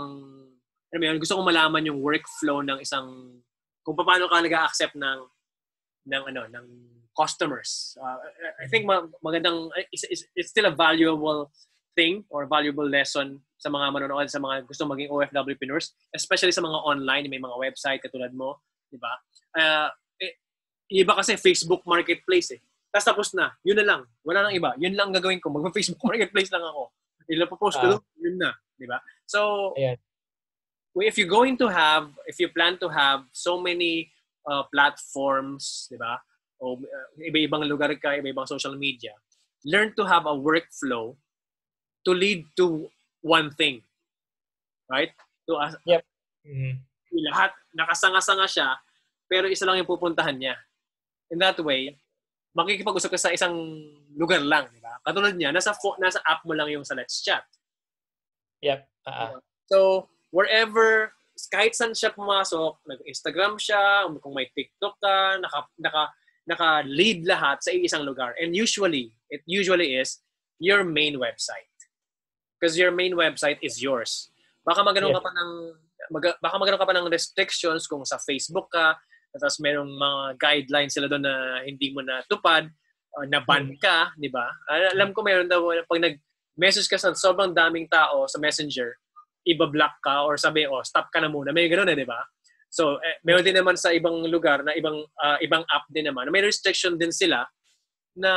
ano yun, gusto ko malaman yung workflow ng isang kung paano ka nag-accept ng ng ano ng customers. Uh, I think ma- magandang it's, it's, it's still a valuable thing or valuable lesson sa mga manonood sa mga gusto maging OFW entrepreneurs, especially sa mga online, may mga website katulad mo, di ba? Uh, eh, iba kasi Facebook Marketplace eh. Tapos tapos na, yun na lang. Wala nang iba. Yun lang ang gagawin ko. Mag-Facebook [laughs] Marketplace lang ako. Ilapopost ko Ah. doon, yun na. Di ba? So, Ayan. If you're going to have, if you plan to have so many uh, platforms, di ba? O uh, iba-ibang lugar ka, iba-ibang social media, learn to have a workflow to lead to one thing. Right? To uh, Mhm. lahat nakasanga-sanga siya, pero isa lang yung pupuntahan niya. In that way, makikipag-usap ka sa isang lugar lang, di ba? Katulad niya, nasa fo- nasa app mo lang yung sa Let's Chat. Yep. Ah. So, wherever, kahit saan siya pumasok, nag-Instagram siya, kung may TikTok ka, naka, naka, naka-lead lahat sa isang lugar. And usually, it usually is your main website. Because your main website is yours. Baka maganoon ka pa ng mag, baka maganoon ka pa ng restrictions kung sa Facebook ka, tapos merong mga guidelines sila doon na hindi mo natupad, uh, na ban ka, di ba? Al- Alam ko meron daw pag nag-message ka sa sobrang daming tao sa Messenger, iba-block ka or sabi, oh, stop ka na muna. May ganoon eh, di ba? So, eh, meron din naman sa ibang lugar na ibang ah, ibang app din naman. May restriction din sila na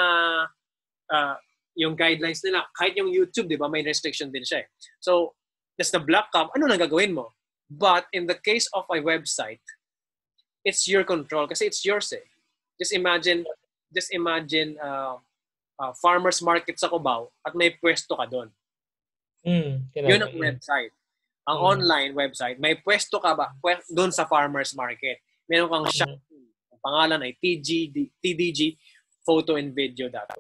ah, yung guidelines nila. Kahit yung YouTube, di ba, may restriction din siya eh. So, just na block ka, ano nang gagawin mo? But in the case of a website, it's your control kasi it's yours eh. Just imagine, just imagine uh, uh, farmer's market sa Cubao at may pwesto ka doon. Mm, Yun ang website. Ang Mm. online website, may pwesto ka ba doon sa farmer's market. Meron kang shop. Ang pangalan ay TG, TDG, photo and video data.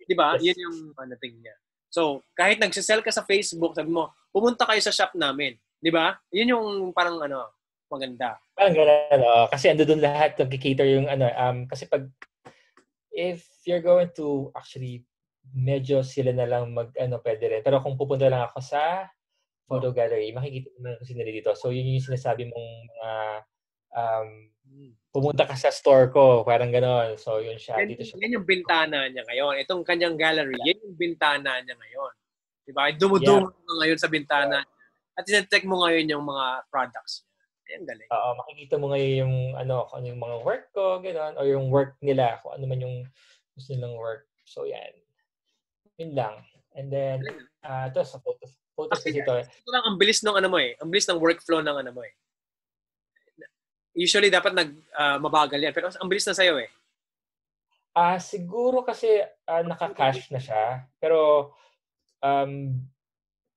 Di ba? Yes. Yun yung ano thing niya. So, kahit nagsisell ka sa Facebook, sabi mo, pumunta kayo sa shop namin. Di ba? Yun yung parang ano, maganda. Parang gano'n, oo. Kasi ando doon lahat, nag-cater yung ano, um, kasi pag, if you're going to actually, medyo sila na lang mag, ano, pwede rin. Pero kung pupunta lang ako sa photo gallery, makikita mo na kasi nila dito. So, yun yung sinasabi mong mga, um, pumunta ka sa store ko, parang gano'n. So, yun siya. Yan, Dito siya. yan yung bintana niya ngayon. Itong kanyang gallery, yan yung bintana niya ngayon. Di ba? Dumudungo ka ngayon sa bintana. At sinecheck mo ngayon yung mga products niya. Ayan, galing. Oo, makikita mo ngayon yung ano, kung ano yung mga work ko, gano'n, or yung work nila, kung ano man yung gusto nilang work. So, yan. Yun lang. And then, ah ito sa photos. Photos kasi ito. Ito lang, ang bilis ng ano mo eh. Ang bilis ng workflow ng ano mo eh. Usually, dapat nag ah, mabagal yan. Pero ang bilis na sa'yo eh. Ah, siguro kasi ah, naka-cache na siya. Pero um,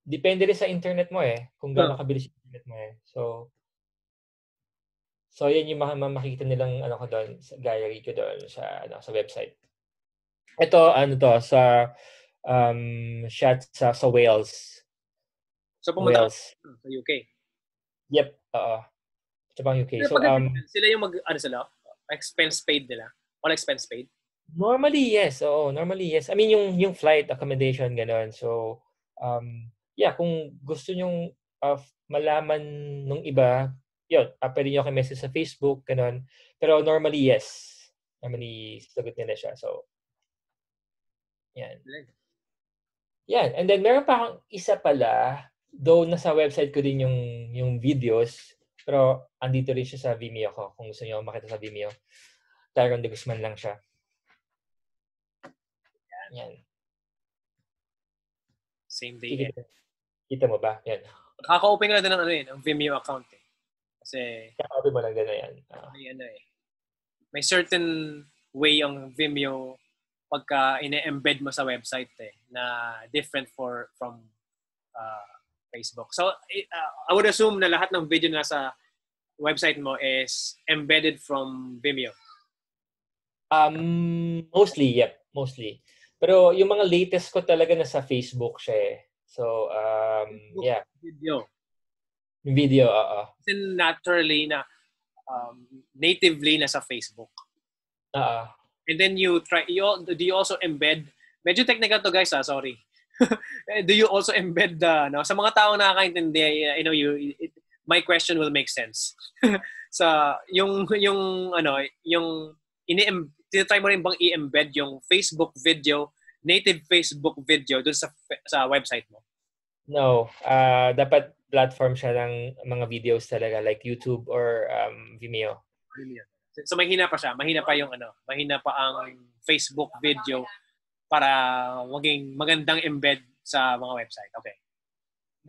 depende rin sa internet mo eh. Kung gaano kabilis yung internet mo eh. So, so yan yung mak- makikita nilang ano ko doon, sa gallery ko doon sa, ano, sa website. Ito, ano to, sa um, shot sa, sa Wales. So pumunta ka Wales. sa UK. Yep, oo. Sa UK. Pero So, um, sila yung mag, ano sila, expense paid nila. All expense paid. Normally, yes. Oo, normally, yes. I mean, yung, yung flight accommodation, gano'n. So, um, yeah, kung gusto nyong uh, malaman nung iba, yun, uh, pwede nyo kayo message sa Facebook, gano'n. Pero normally, yes. Normally, sagot nila siya. So, yan. Galing. Yan. And then, meron pa akong isa pala, though nasa website ko din yung, yung videos, pero andito rin siya sa Vimeo ko, kung gusto nyo makita sa Vimeo. Tyron de Guzman lang siya. Yan. Same day. Kita, eh. kita mo ba? Yan. Kaka-open ko na din ng ano eh, ng Vimeo account eh. Kasi Kakabi mo lang gano'n yan. Ah. may ano eh. May certain way ang Vimeo pagka ine-embed mo sa website eh na different for from uh, Facebook. So uh, I would assume na lahat ng video na sa website mo is embedded from Vimeo. Um, mostly, yep. Mostly. Pero yung mga latest ko talaga nasa Facebook siya eh. So, um, Facebook. yeah. Video. Video, oo. Kasi naturally na um, natively na sa Facebook. Oo. And then you try, you, do you also embed, medyo technical to guys ah, sorry. [laughs] Do you also embed the, no, sa mga taong nakakaintindi, you know, you, it, my question will make sense. [laughs] sa, yung, yung, ano, yung, ini try mo rin bang i-embed yung Facebook video, native Facebook video dun sa, sa website mo? No. ah dapat platform siya ng mga videos talaga like YouTube or um, Vimeo. So mahina pa siya, mahina pa yung ano, mahina pa ang Facebook video para maging magandang embed sa mga website. Okay.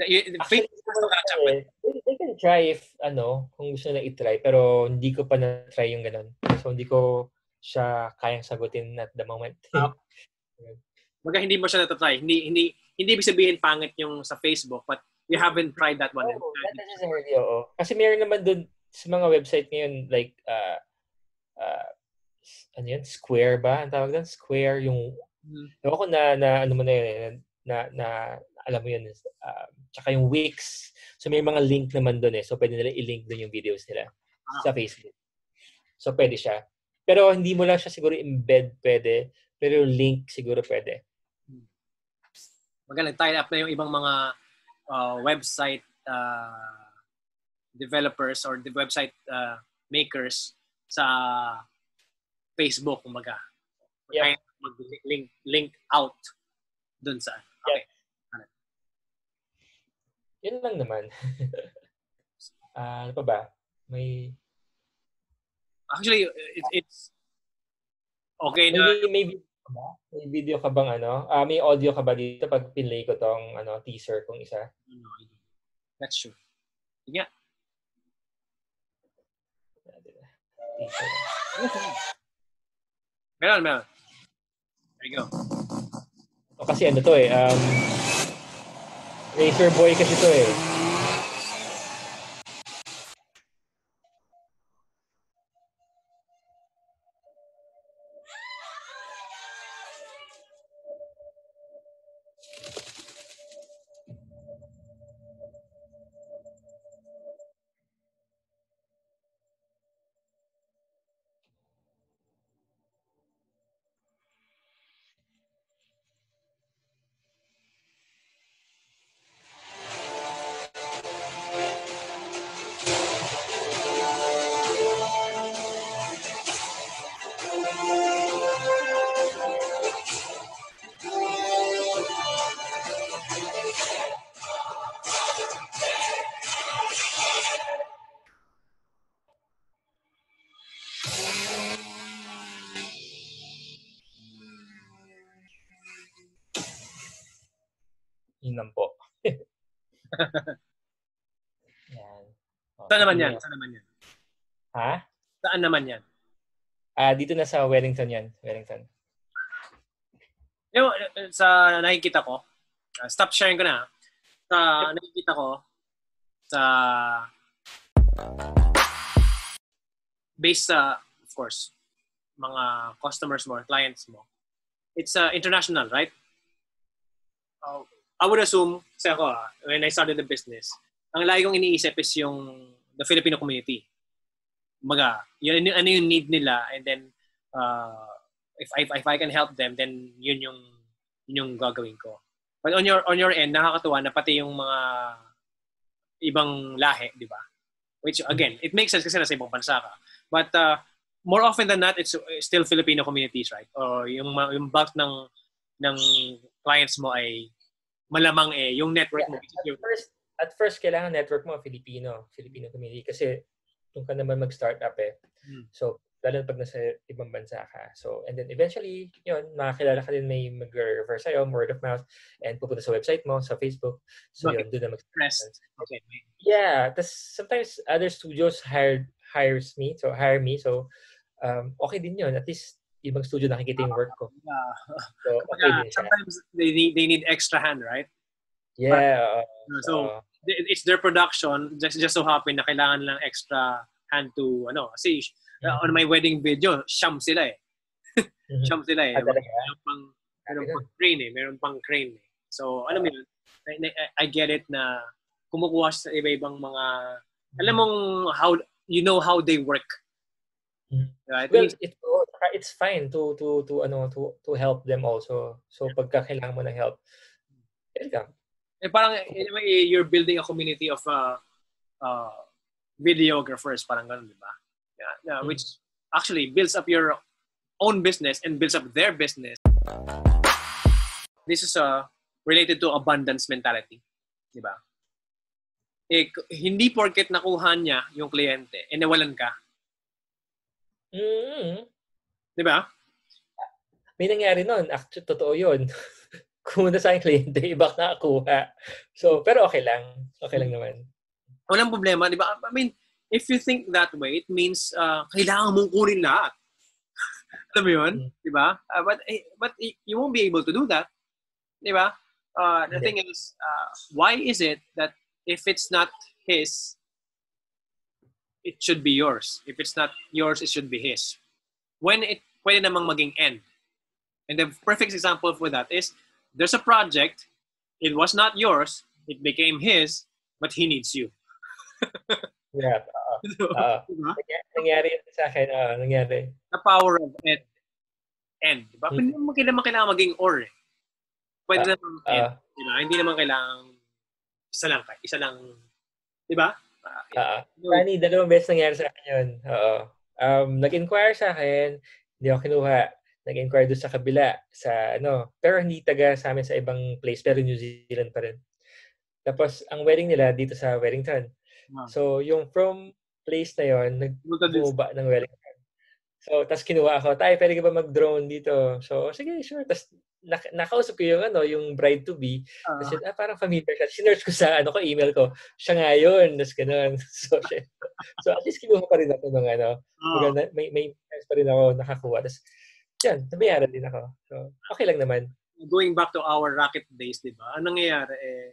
The, the Actually, Facebook eh, they, they can try if, ano, kung gusto nila i-try. Pero hindi ko pa na-try yung ganun. So, hindi ko siya kayang sagutin at the moment. [laughs] Baga hindi mo siya natatry. Hindi, hindi, hindi ibig sabihin pangit yung sa Facebook, but you haven't tried that one. Oo, not necessarily, oo. Kasi meron naman dun sa mga website ngayon, like, uh, uh, ano yun? Square ba? Ang tawag doon? Square, yung, Hmm. ewan ko na, na, ano mo na yun, eh, na, na, alam mo yun, uh, tsaka yung Wix. So, may mga link naman doon eh. So, pwede nila i-link doon yung videos nila Ah. sa Facebook. So, pwede siya. Pero hindi mo lang siya siguro embed pwede. Pero yung link siguro pwede. Magaling, tie up na yung ibang mga uh, website uh, developers or the website uh, makers sa Facebook, kumbaga. Yeah. Kaya mag-link link out dun sa Okay. Yun lang naman. [laughs] Ah, ano pa ba? May Actually, it, it's okay na Maybe, may video ka ba? May video ka bang ano? Ah, may audio ka ba dito pag pinlay ko tong ano, teaser kung isa? That's true. Sige. Teaser. Meron, meron. There you go. O, kasi ano to eh, um, Racer Boy kasi to eh. Saan naman yan? sige. Saan naman yan? Ha? Saan naman yan? Ah, dito na sa Wellington yan. Wellington. Yung, uh, sa nakikita ko, uh, stop sharing ko na. Sa nakikita ko, sa based sa, of course, mga customers mo, clients mo, it's uh, international, right? Uh, I would assume, kasi ako, ah, when I started the business, ang lagi kong iniisip is yung the Filipino community. Maga, yun, ano yung need nila and then uh, if, I, if I can help them, then yun yung yun yung gagawin ko. But on your on your end, nakakatuwa na pati yung mga ibang lahi, di ba? Which again, it makes sense kasi nasa ibang bansa ka. But uh, more often than not, it's still Filipino communities, right? Or yung yung bulk ng ng clients mo ay malamang eh yung network mo. Yeah, at first, at first kailangan network mo Filipino, Filipino community kasi doon ka naman mag-startup eh. Hmm. So, lalo pag nasa ibang bansa ka. So, and then eventually, yun, makakilala ka din may mag-refer sa'yo, word of mouth, and pupunta sa website mo, sa Facebook. So, okay. yun, doon na mag. Okay. Yeah. Tapos, sometimes other studios hire, hires me, so hire me. So, um, okay din yun. At least, ibang studio nakikita yung work ko. Yeah. So, okay yeah, sometimes they need, they need extra hand, right? Yeah. But, so, uh, it's their production. Just, just so happen na kailangan lang extra hand to, ano, kasi mm-hmm. on my wedding video, sham sila eh. mm-hmm. Sham sila eh. Ah, meron pang, meron pang crane eh. Meron pang crane eh. So, alam mo yun, I, I get it na kumukuha sa iba-ibang mga, alam mong how, you know how they work. Mm-hmm. Right? Well, it, it's fine to to to ano to to help them also. So pagka kailangan mo ng help, welcome. Eh parang anyway, you're building a community of uh, uh, videographers, parang ganun, di ba? Yeah, yeah, mm-hmm. which actually builds up your own business and builds up their business. This is uh, related to abundance mentality. Di ba? Eh, hindi porket nakuha niya yung kliyente, eh nawalan ka. Mm-hmm. Di ba? May nangyari nun. Actually, totoo yun. [laughs] Kumuna sa aking kliyente, [laughs] iba nakakuha. So, pero okay lang. Okay lang naman. Walang problema, di ba? I mean, if you think that way, it means uh, kailangan mong kunin lahat. [laughs] Alam mo yun? Mm. Di ba? Uh, but, eh, but you won't be able to do that. Di ba? Uh, the okay. thing is, uh, why is it that if it's not his, it should be yours. If it's not yours, it should be his. When it pwede namang maging end. And the perfect example for that is, there's a project, it was not yours, it became his, but he needs you. yeah. [laughs] Uh, diba? Nangyari sa akin. Uh, nangyari. The power of end. End. Diba? Hmm. Hindi naman kailangan, kailangan maging or eh. Pwede uh, naman uh. Diba? Hindi naman kailangan isa lang. Isa lang. Diba? Uh, uh, Funny, dalawang beses nangyari sa akin yun. Oo. Um, nag-inquire sa akin, hindi ako kinuha. Nag-inquire doon sa kabila, sa ano, pero hindi taga sa amin sa ibang place, pero New Zealand pa rin. Tapos, ang wedding nila dito sa Wellington. Ah. So, yung from place na yon nagbuba ng Wellington. So, tas kinuha ako, tayo, pwede ka ba mag-drone dito? So, sige, sure. Tas nak- nakausap ko yung ano, yung bride to be. Uh, kasi ah, parang familiar siya. Sinearch ko sa ano ko, email ko. Siya nga yun. Tapos ganun. [laughs] So, siya, so at least kinuha pa rin ako ng ano. Uh, may, may friends pa rin ako nakakuha. Tapos, yan, nabayaran din ako. So, okay lang naman. Going back to our racket days, di ba? Anong nangyayari eh,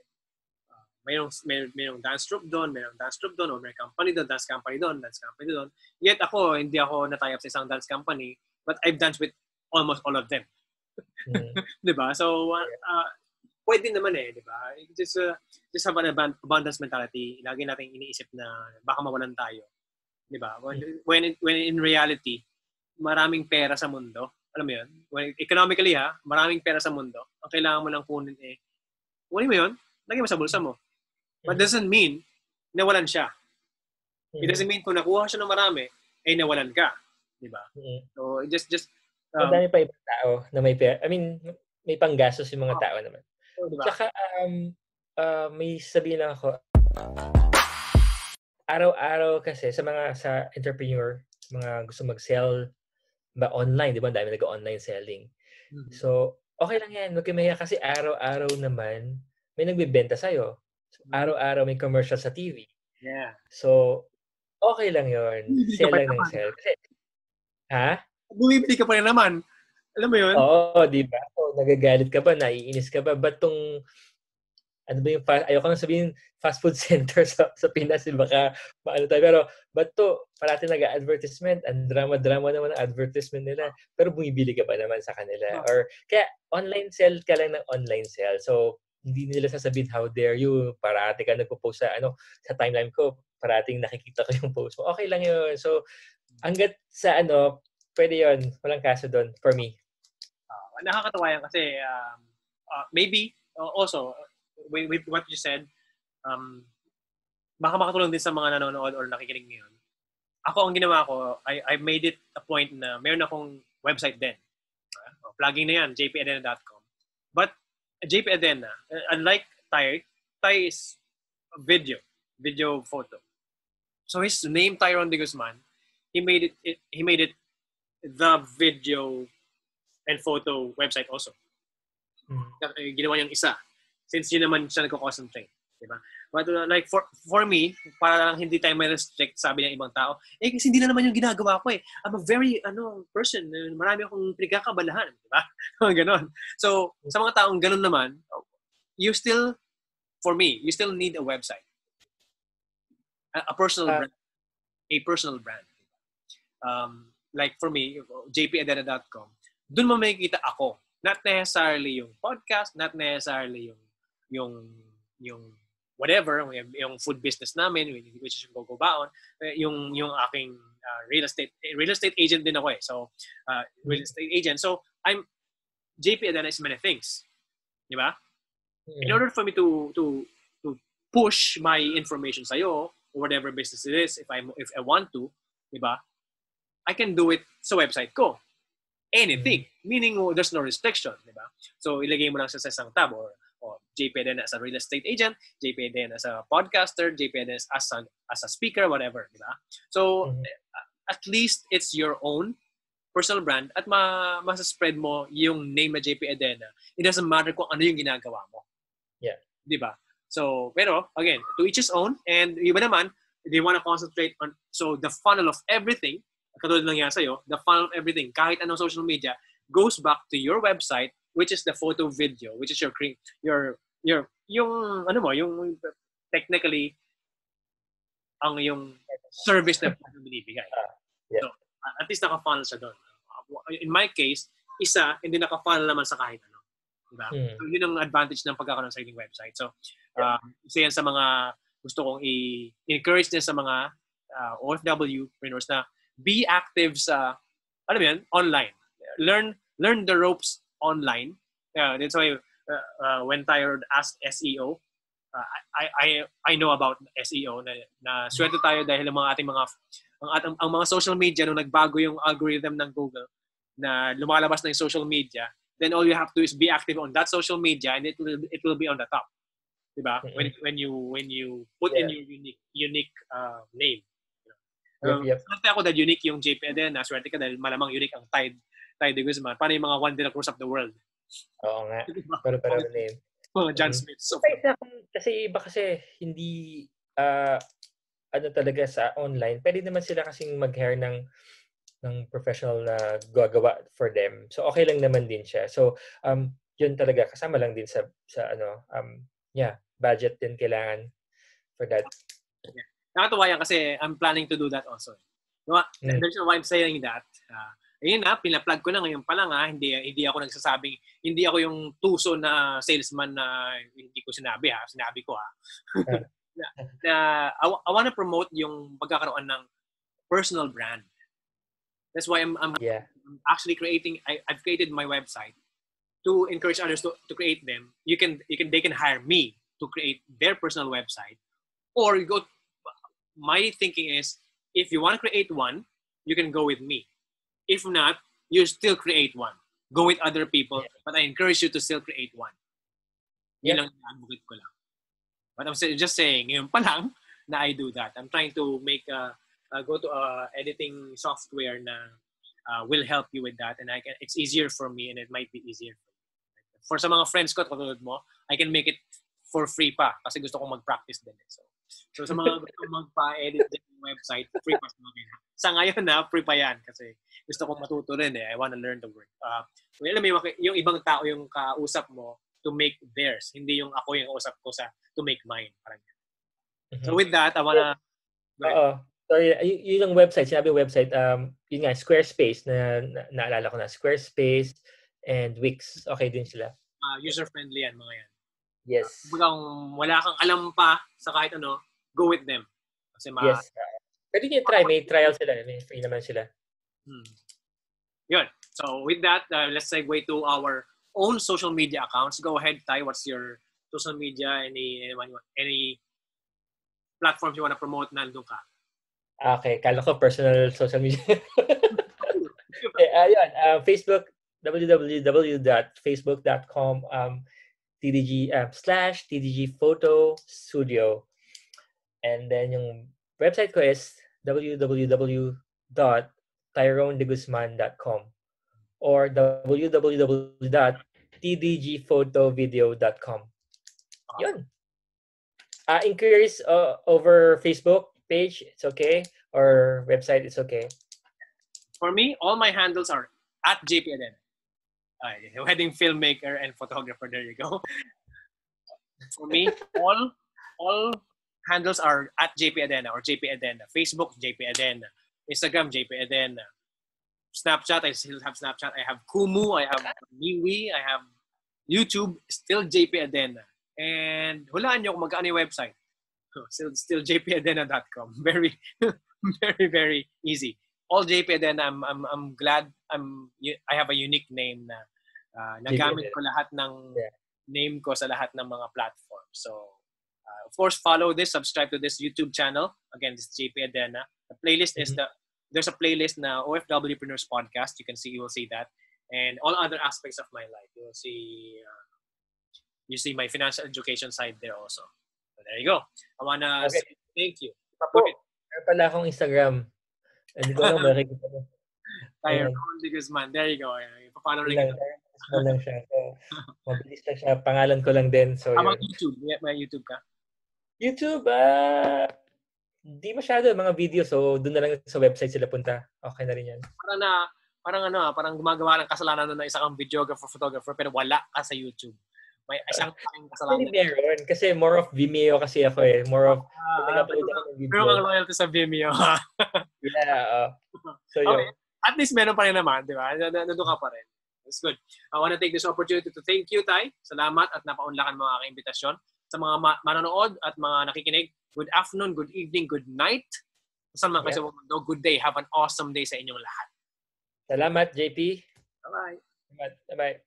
mayroong, may, mayroong dance troupe doon, mayroong dance troupe doon, o may company doon, dance company doon, dance company doon. Yet ako, hindi ako natayap sa isang dance company, but I've danced with almost all of them. Mm. [laughs] di ba? So, uh, uh, pwede naman eh, di ba? Just, uh, just have an abundance mentality. Lagi natin iniisip na baka mawalan tayo. Di ba? When, mm. when, when in reality, maraming pera sa mundo. Alam mo yun? When, economically ha, maraming pera sa mundo. Ang kailangan mo lang kunin eh, kunin mo yun, lagay mo sa bulsa mo. But doesn't mean nawalan siya. It doesn't mean kung nakuha siya ng marami, ay nawalan ka. Di ba? Mm-hmm. So, just, just... Um, Madami pa ibang tao na may pera. I mean, may panggastos yung mga oh, tao naman. Oh, diba? Tsaka, um, uh, may sabihin lang ako, araw-araw kasi sa mga sa entrepreneur, mga gusto mag-sell ba online, di ba? Dami nag-online selling. Mm-hmm. So, okay lang yan. Huwag kayo kasi araw-araw naman may nagbebenta sa'yo. Araw-araw may commercial sa TV. Yeah. So, okay lang yon Sell lang ng sell. Kasi, ha? bumibili ka pa rin naman. Alam mo yun? Oo, di ba? So, nagagalit ka ba? Naiinis ka ba? Ba't tong ano ba yung, fa- ayoko nang sabihin fast food [laughs] center sa, sa Pinas, eh, baka maano tayo. Pero, ba't to, parati nag-advertisement, ang drama-drama naman ang advertisement nila, pero bumibili ka pa naman sa kanila. Oh. Or, kaya, online sell ka lang ng online sell. So, hindi nila sasabihin, how dare you, parati ka nagpo-post sa, ano, sa timeline ko, parating nakikita ko yung post mo. Okay lang yun. So, hanggat sa, ano, pwede yun. Walang kaso doon, for me. Uh, nakakatawa yan kasi um, uh, maybe uh, also with, with what you said um, baka makatulong din sa mga nanonood or nakikinig ngayon. Ako ang ginawa ko, I, I made it a point na meron akong website din. Uh, plugging na yan, jpadena.com. But JP Adena, uh, unlike Ty, Ty is video, video photo. So his name Tyron De Guzman, he made it, it he made it the video and photo website also. Mm. Ginawa niyang isa. Since yun naman siya nagko-concentrate. Diba? But uh, like for for me, para lang hindi tayo may restrict sabi ng ibang tao, eh kasi hindi na naman yung ginagawa ko eh. I'm a very ano person, eh, marami akong pinagkakabalahan, di ba? [laughs] ganon. So, sa mga taong ganon naman, you still for me, you still need a website. A, a personal Ah. brand. A personal brand. Um, like for me, jpadena.com, doon mo makikita ako. Not necessarily yung podcast, not necessarily yung yung yung whatever, yung, food business namin, which is yung Gogo Baon, eh, yung yung aking uh, real estate eh, real estate agent din ako eh. So, uh, real estate agent. So, I'm JP Adana is many things. Di ba? In order for me to to to push my information sa or whatever business it is if I if I want to, di ba? I can do it sa website ko. Anything. Meaning oh, there's no restriction, di ba? So ilagay mo lang siya sa isang tab or JP din as a real estate agent, JP din as a podcaster, JP din as a as a speaker, whatever, di ba? So Mhm. at least it's your own personal brand at ma spread mo yung name na JP Edena. It doesn't matter kung ano yung ginagawa mo. Yeah. Di ba? So, pero, again, to each his own. And iba naman, they want to concentrate on, so the funnel of everything, katulad lang yan sa'yo, the funnel of everything, kahit anong social media, goes back to your website, which is the photo video, which is your, your, your, yung, ano mo, yung technically, ang yung service na binibigay. yeah. So, at least naka-funnel siya doon. In my case, isa, hindi naka-funnel naman sa kahit ano. Diba? Mm. So, yun ang advantage ng pagkakaroon ng sariling website. So, um, isa yan sa mga gusto kong i-encourage din sa mga uh, OFW entrepreneurs na be active sa, alam mo yan, online. Learn learn the ropes online. Yeah, that's why uh, uh, when Tyler asked SEO, uh, I, I I know about SEO na, na swerte tayo dahil ang mga ating mga ang, ang, ang mga social media nung nagbago yung algorithm ng Google na lumalabas na yung social media, then all you have to is be active on that social media and it will it will be on the top. Diba? Mhm. When when you when you put in Yeah. your unique unique uh, name. Yep, Um, yep. Swerte ako dahil unique yung JP din. Swerte ka dahil malamang unique ang Tide Tide de Guzman. Paano yung mga One Day Across of the World? Oo nga. Pero pero name. Mga John Mhm. Smith. So, Kasi, kasi iba kasi hindi ah, ano talaga sa online. Pwede naman sila kasing mag-hire ng ng professional na gagawa for them. So okay lang naman din siya. So um yun talaga kasama lang din sa sa ano um yeah, budget din kailangan for that. nakatuwa yan kasi I'm planning to do that also. Diba? Mm. There's why I'm saying that. Uh, ayun na, pinaplug ko na ngayon pa lang ha. Hindi, hindi ako nagsasabing, hindi ako yung tuso na salesman na hindi ko sinabi ha. Sinabi ko ha. [laughs] na, na, I, I want to promote yung pagkakaroon ng personal brand. That's why I'm, I'm Yeah. actually creating I, I've created my website to encourage others to, to create them. You can you can they can hire me to create their personal website. Or you go my thinking is if you want to create one, you can go with me. If not, you still create one. Go with other people, but I encourage you to still create one. Yun Yeah. lang advocate ko lang. But I'm just saying, ngayon pa lang [laughs] na I do that. I'm trying to make a, uh, go to a editing software na uh, will help you with that and I can it's easier for me and it might be easier for you. For sa mga friends ko katulad mo, I can make it for free pa kasi gusto kong mag-practice din. eh. So, So sa mga gusto magpa-edit din ng website, free pa sa mga Sa ngayon na, free pa yan kasi gusto kong matuto rin eh. I wanna learn the work. Uh, alam mo, yung ibang tao yung kausap mo to make theirs. Hindi yung ako yung usap ko sa to make mine. Parang mm-hmm. So with that, I wanna... Oo. Sorry, y- yun yung website, sinabi yung website, um, yun nga, Squarespace, na, na naalala ko na, Squarespace and Wix. Okay din sila. Uh, user-friendly yan, mga yan. Yes. Kung wala kang alam pa sa kahit ano, go with them. Kasi ma- yes. Pwede nyo try. May trial sila. May free naman sila. Hmm. Yun. So with that, uh, let's segue to our own social media accounts. Go ahead, Ty. What's your social media? Any any, any platforms you want to promote? Nandun ka. Okay. Kala ko personal social media. [laughs] eh, ayun. Uh, Facebook, www.facebook.com um, TDG um, slash TDG Photo Studio. And then yung website ko is www.tyronedeguzman.com or www.tdgphotovideo.com. Yun. Uh, inquiries uh, over Facebook page, it's okay. Or website, it's okay. For me, all my handles are at JP Eden. Uh, [laughs] wedding filmmaker and photographer. There you go. [laughs] For me, all all handles are at JP Adena or JP Adena. Facebook, JP Adena. Instagram, JP Adena. Snapchat, I still have Snapchat. I have Kumu, I have Miwi, I have YouTube, still JP Adena. And hulaan nyo kung magkano website. [laughs] Still, still jpadena.com. Very, very, very easy. All JP Adena, I'm, I'm, I'm glad I'm, I have a unique name na uh, nagamit ko lahat ng name ko sa lahat ng mga platforms. So, of course, follow this, subscribe to this YouTube channel. Again, this is JP Adena. The playlist mm-hmm. is the there's a playlist now OFWpreneurs podcast. You can see you will see that, and all other aspects of my life. You will see uh, you see my financial education side there also. So there you go. I wanna okay. say thank you. Papo, meron pala akong Instagram. Hindi ko alam makikita mo. Tyrone de Guzman. There you go. Ipa-follow rin kita. Small lang siya. So, [laughs] mabilis lang siya. Pangalan ko lang din. So, Tama YouTube. May YouTube ka? YouTube, ah, uh, di masyado mga video. So, doon na lang sa website sila punta. Okay na rin yan. Parang na, parang ano, ah, parang gumagawa ng kasalanan na isa kang videographer, photographer, pero wala ka sa YouTube. May isang tayong kasalanan. Hindi meron. Kasi more of Vimeo kasi ako eh. More of, uh, pero ang loyalty sa Vimeo. [laughs] yeah. Uh, so, yun. Okay. At least meron pa rin naman, di ba? Nandun ka pa rin. That's good. I want to take this opportunity to thank you, Tay. Salamat at napaunlakan mo ang aking invitasyon sa mga ma- manonood at mga nakikinig. Good afternoon, good evening, good night. Saan man kayo sa mundo, good day. Have an awesome day sa inyong lahat. Salamat, JP. Bye-bye. Bye-bye.